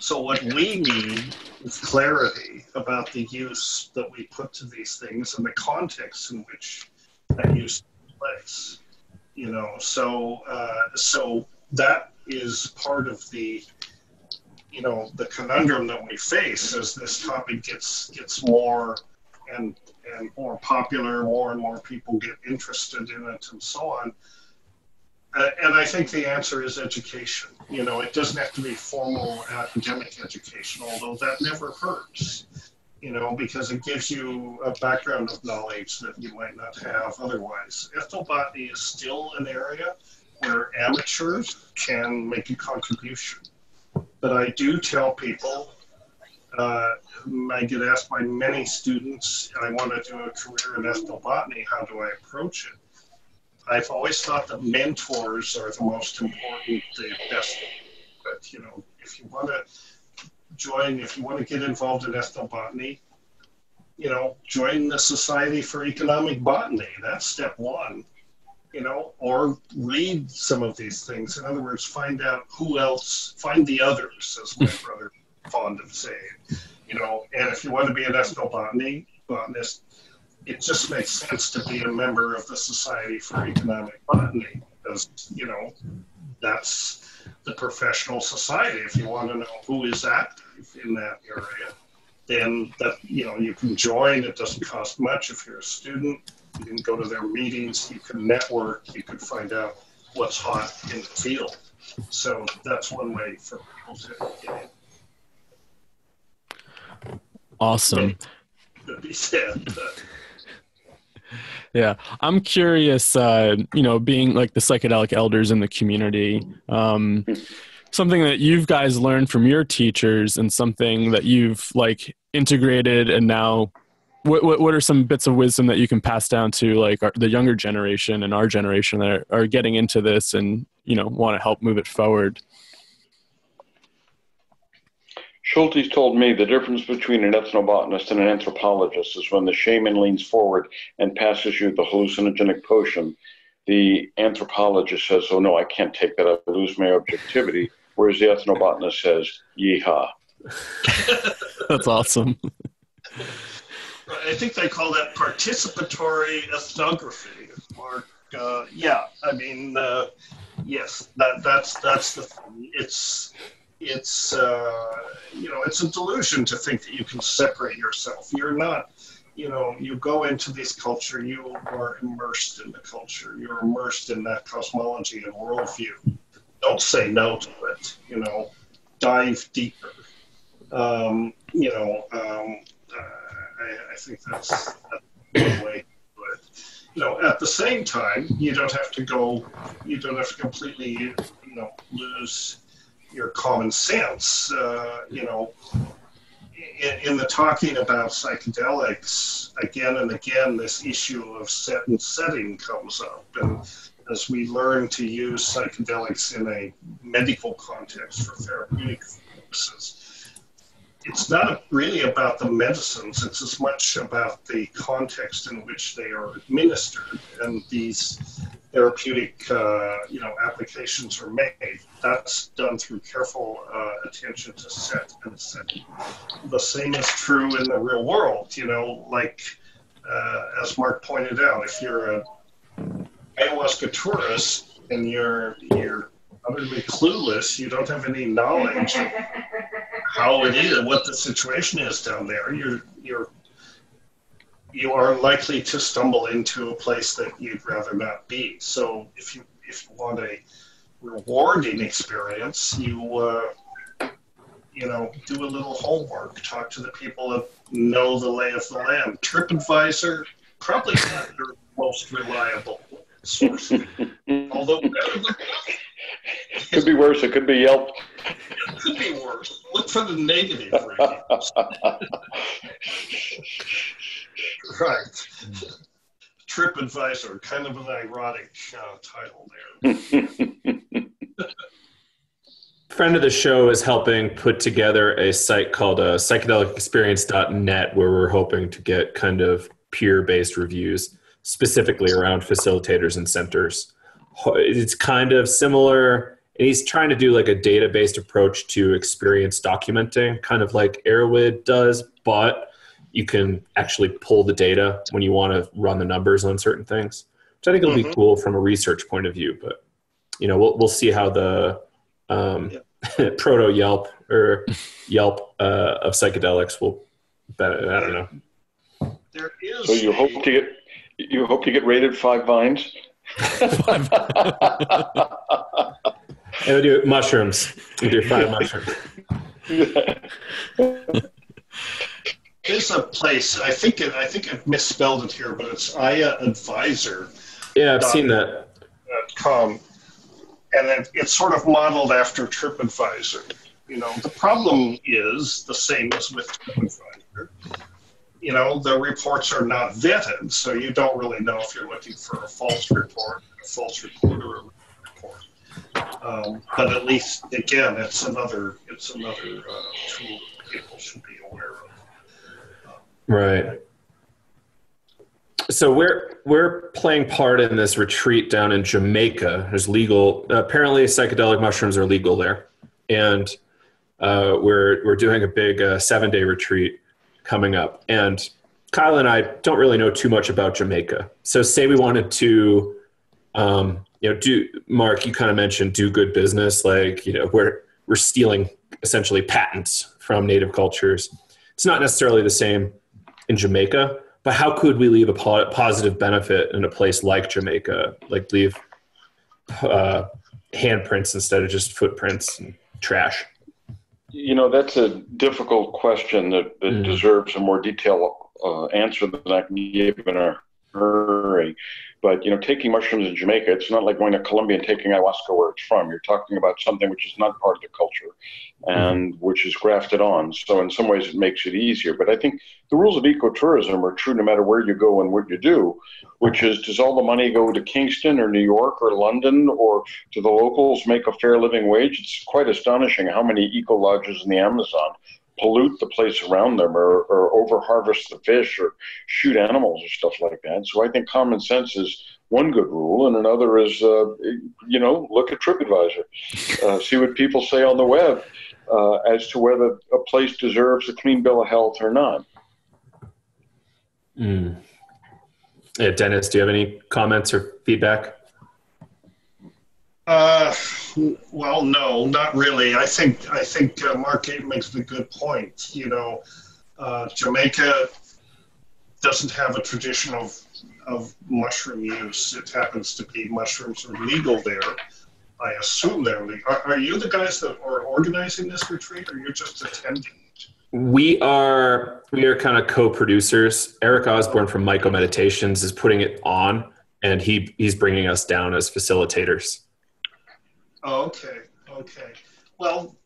So what we need is clarity about the use that we put to these things and the context in which that use takes place. You know, so uh, so that is part of the you know the conundrum that we face as this topic gets gets more and and more popular, more and more people get interested in it, and so on. Uh, and I think the answer is education. You know, it doesn't have to be formal academic education, although that never hurts. You know, because it gives you a background of knowledge that you might not have otherwise. Ethnobotany is still an area where amateurs can make a contribution. But I do tell people, uh, I get asked by many students, I want to do a career in ethnobotany, how do I approach it? I've always thought that mentors are the most important, the best. But you know, if you want to join, if you want to get involved in ethnobotany, you know, join the Society for Economic Botany. That's step one. You know, or read some of these things. In other words, find out who else, find the others, as my hmm. brother fond of saying. You know, and if you want to be an ethnobotany botanist, it just makes sense to be a member of the Society for Economic Botany because, you know, that's the professional society. If you want to know who is active in that area, then that, you know, you can join. It doesn't cost much if you're a student. You can go to their meetings, you can network, you can find out what's hot in the field. So that's one way for people to get in. Awesome. Could be said. But, yeah. I'm curious uh, you know being like the psychedelic elders in the community um, something that you've guys learned from your teachers and something that you've like integrated and now what, what, what are some bits of wisdom that you can pass down to like our, the younger generation and our generation that are, are getting into this and you know want to help move it forward Schultes told me the difference between an ethnobotanist and an anthropologist is when the shaman leans forward and passes you the hallucinogenic potion, the anthropologist says, Oh no, I can't take that, I lose my objectivity. Whereas the ethnobotanist says, Yeehaw. That's awesome. I think they call that participatory ethnography. Mark, uh, yeah, I mean, uh, yes, that, that's that's the thing. It's it's uh, you know it's a delusion to think that you can separate yourself. You're not you know, you go into this culture, you are immersed in the culture, you're immersed in that cosmology and worldview. Don't say no to it, you know, dive deeper. Um, you know, um, uh, I, I, think that's, one way. You know, at the same time, you don't have to go, you don't have to completely, you know, lose your common sense. Uh, you know, in, in, the talking about psychedelics, again and again, this issue of set and setting comes up. And as we learn to use psychedelics in a medical context for therapeutic purposes, it's not really about the medicines, it's as much about the context in which they are administered. And these therapeutic uh, you know applications are made. That's done through careful uh, attention to set and setting. The same is true in the real world. You know, like uh, as Mark pointed out, if you're a ayahuasca tourist and you're you're utterly clueless, you don't have any knowledge of how it is, what the situation is down there. You're you're you are likely to stumble into a place that you'd rather not be. So if you if you want a rewarding experience, you uh, you know do a little homework, talk to the people that know the lay of the land. TripAdvisor probably not your most reliable source, although it could be worse. It could be Yelp. It could be worse. Look for the negative reviews. right. TripAdvisor, kind of an ironic uh, title there. Friend of the show is helping put together a site called uh, psychedelicexperience.net where we're hoping to get kind of peer based reviews specifically around facilitators and centers. It's kind of similar, and he's trying to do like a data based approach to experience documenting, kind of like Erowid does, but you can actually pull the data when you want to run the numbers on certain things, which I think will mm-hmm. be cool from a research point of view. But you know, we'll we'll see how the um, yeah. proto Yelp or Yelp uh, of psychedelics will. I don't know. There is. So you a... hope to get you hope to get rated five vines. and we'll do mushrooms. We'll do five mushrooms. There's a place. I think it, I think I've misspelled it here, but it's Aya Advisor. Yeah, I've seen that. Com, and it, it's sort of modeled after TripAdvisor. You know, the problem is the same as with TripAdvisor. You know, the reports are not vetted, so you don't really know if you're looking for a false report, a false report, or a report. Um, but at least, again, it's another it's another uh, tool people should be. Right. So we're we're playing part in this retreat down in Jamaica. There's legal. Apparently, psychedelic mushrooms are legal there, and uh, we're we're doing a big uh, seven day retreat coming up. And Kyle and I don't really know too much about Jamaica. So say we wanted to, um, you know, do Mark. You kind of mentioned do good business, like you know, we're we're stealing essentially patents from native cultures. It's not necessarily the same in Jamaica, but how could we leave a po- positive benefit in a place like Jamaica, like leave uh, handprints instead of just footprints and trash? You know, that's a difficult question that, that mm. deserves a more detailed uh, answer than I can give in a hurry. But you know, taking mushrooms in Jamaica, it's not like going to Colombia and taking ayahuasca where it's from. You're talking about something which is not part of the culture and mm-hmm. which is grafted on. So in some ways, it makes it easier. But I think the rules of ecotourism are true no matter where you go and what you do. Which is, does all the money go to Kingston or New York or London or do the locals make a fair living wage? It's quite astonishing how many eco lodges in the Amazon pollute the place around them or, or over harvest the fish or shoot animals or stuff like that. So I think common sense is one good rule, and another is, uh, you know, look at TripAdvisor, uh, see what people say on the web uh, as to whether a place deserves a clean bill of health or not. Mm. Yeah, Dennis, do you have any comments or feedback? Uh, well, no, not really. I think I think uh, Mark makes a good point. You know, uh, Jamaica doesn't have a tradition of of mushroom use. It happens to be mushrooms are legal there. I assume they're legal. Are, are you the guys that are organizing this retreat, or you're just attending? We are we are kind of co-producers. Eric Osborne from Myco Meditations is putting it on, and he he's bringing us down as facilitators. Oh, okay, okay. Well,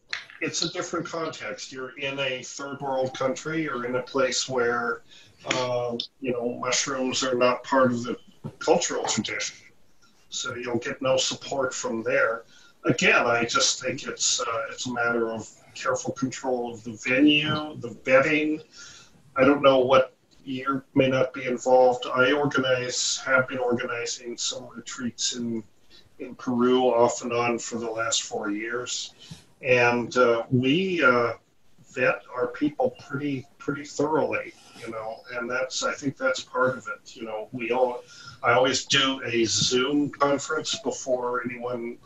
it's a different context. You're in a third world country. You're in a place where uh, you know mushrooms are not part of the cultural tradition, so you'll get no support from there. Again, I just think it's uh, it's a matter of careful control of the venue, the vetting. I don't know what you may not be involved. I organize, have been organizing some retreats in in Peru off and on for the last four years, and uh, we uh, vet our people pretty pretty thoroughly, you know, and that's I think that's part of it. You know, we all I always do a Zoom conference before anyone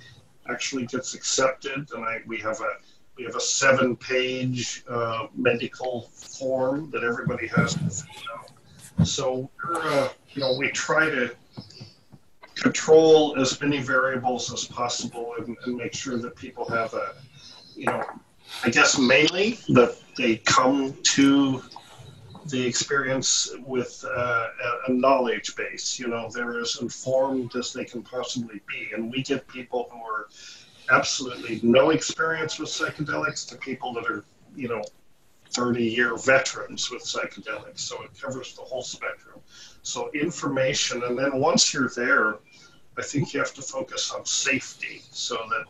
actually gets accepted, and I we have a we have a seven page uh, medical form that everybody has to fill out. So uh, you know we try to control as many variables as possible and, and make sure that people have a you know I guess mainly that they come to the experience with uh, a knowledge base. You know, they're as informed as they can possibly be. And we get people who are absolutely no experience with psychedelics to people that are, you know, 30 year veterans with psychedelics. So it covers the whole spectrum. So information, and then once you're there, I think you have to focus on safety so that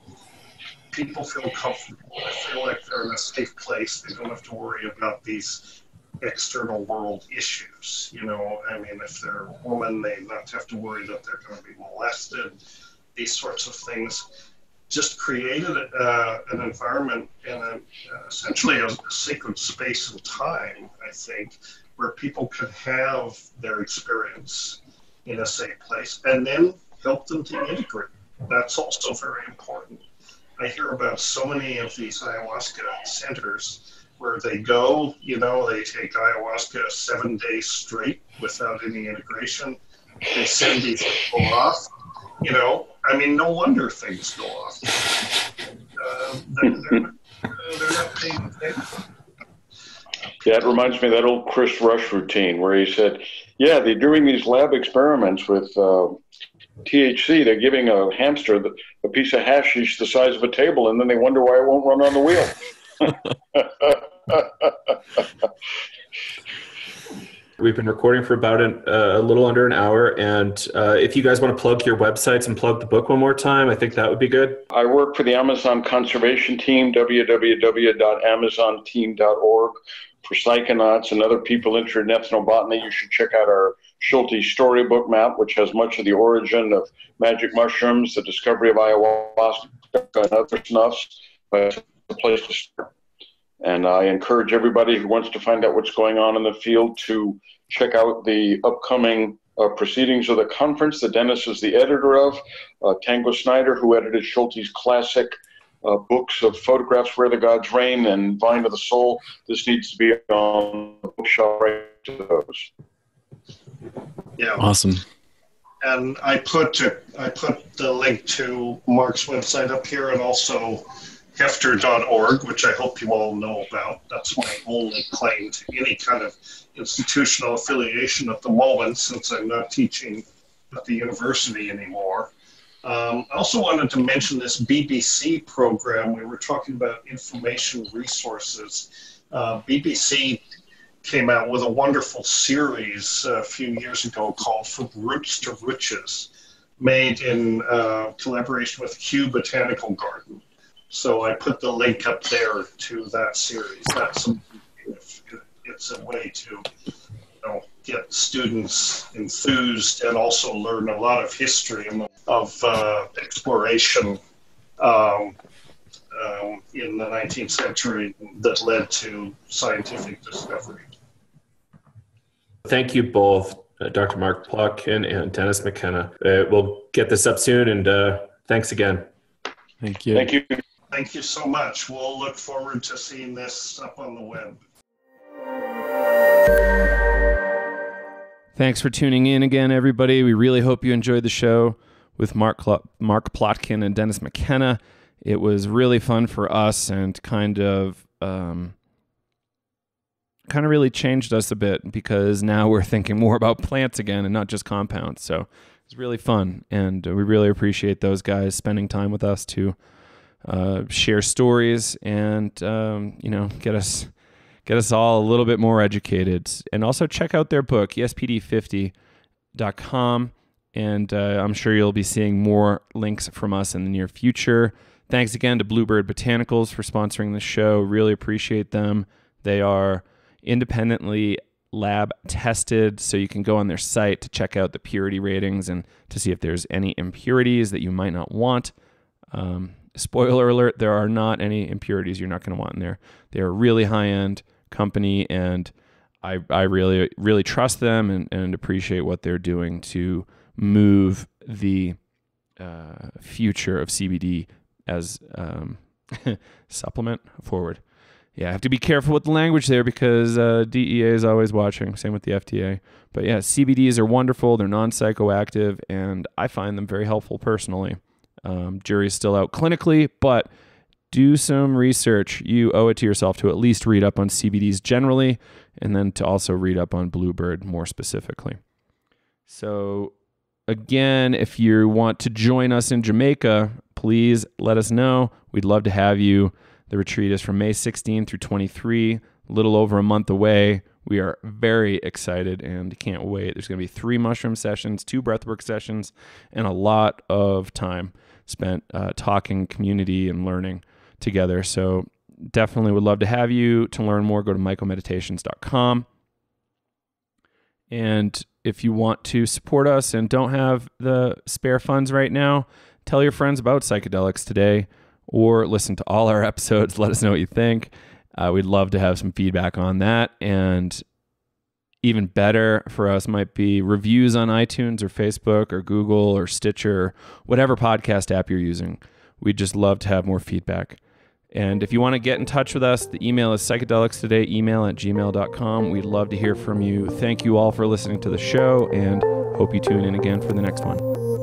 people feel comfortable. They feel like they're in a safe place. They don't have to worry about these external world issues. You know, I mean, if they're a woman, they not have to worry that they're going to be molested. These sorts of things just created uh, an environment and uh, essentially a, a sacred space and time, I think, where people could have their experience in a safe place and then help them to integrate. That's also very important. I hear about so many of these ayahuasca centers where they go, you know, they take ayahuasca seven days straight without any integration. They send these people off, you know. I mean, no wonder things go off. Uh, they're, they're, not, paying attention. Yeah, it reminds me of that old Chris Rush routine where he said, "Yeah, they're doing these lab experiments with uh, THC. They're giving a hamster the, a piece of hashish the size of a table, and then they wonder why it won't run on the wheel." We've been recording for about an, uh, a little under an hour, and uh, if you guys want to plug your websites and plug the book one more time, I think that would be good. I work for the Amazon Conservation Team, www.amazonteam.org. For psychonauts and other people interested in ethnobotany, you should check out our Schultes storybook map, which has much of the origin of magic mushrooms, the discovery of ayahuasca, and other snuffs. But it's a place to start. And I encourage everybody who wants to find out what's going on in the field to check out the upcoming uh, proceedings of the conference that Dennis is the editor of. Uh, Tango Snyder, who edited Schultes' classic uh, books of photographs, Where the Gods Reign and Vine of the Soul. This needs to be on the bookshelf right to those. Yeah. Awesome. And I put I put the link to Mark's website up here, and also Heffter.org, which I hope you all know about. That's my only claim to any kind of institutional affiliation at the moment, since I'm not teaching at the university anymore. Um, I also wanted to mention this BBC program. We were talking about information resources. Uh, BBC came out with a wonderful series a few years ago called From Roots to Riches, made in uh, collaboration with Kew Botanical Garden. So I put the link up there to that series. That's a, it's a way to get students enthused and also learn a lot of history of uh, exploration um, um, in the 19th century that led to scientific discovery. Thank you both, uh, Dr. Mark Pluck and Dennis McKenna. Uh, we'll get this up soon, and uh, thanks again. Thank you. Thank you. Thank you so much. We'll look forward to seeing this up on the web. Thanks for tuning in again, everybody. We really hope you enjoyed the show with Mark Cl- Mark Plotkin and Dennis McKenna. It was really fun for us and kind of um, kind of really changed us a bit because now we're thinking more about plants again and not just compounds. So it's really fun, and we really appreciate those guys spending time with us to uh, share stories and um, you know get us get us all a little bit more educated. And also check out their book, espd50.com. And uh, I'm sure you'll be seeing more links from us in the near future. Thanks again to Bluebird Botanicals for sponsoring the show. Really appreciate them. They are independently lab tested, so you can go on their site to check out the purity ratings and to see if there's any impurities that you might not want. Um, spoiler alert, there are not any impurities you're not going to want in there. They are really high end company and I, I really really trust them and, and appreciate what they're doing to move the uh, future of CBD as um, supplement forward. Yeah, I have to be careful with the language there because uh, DEA is always watching. Same with the FDA. But yeah, CBDs are wonderful. They're non psychoactive, and I find them very helpful personally. Um, jury's still out clinically, but do some research. You owe it to yourself to at least read up on CBDs generally, and then to also read up on Bluebird more specifically. So, again, if you want to join us in Jamaica, please let us know. We'd love to have you. The retreat is from May 16 through 23, a little over a month away. We are very excited and can't wait. There's going to be three mushroom sessions, two breathwork sessions, and a lot of time spent uh, talking, community, and learning together. So definitely would love to have you. To learn more, go to mycomeditations.com. And if you want to support us and don't have the spare funds right now, tell your friends about psychedelics today or listen to all our episodes. Let us know what you think. Uh, we'd love to have some feedback on that. And even better for us might be reviews on iTunes or Facebook or Google or Stitcher, whatever podcast app you're using. We'd just love to have more feedback. And if you want to get in touch with us, the email is psychedelics email at gmail.com. We'd love to hear from you. Thank you all for listening to the show and hope you tune in again for the next one.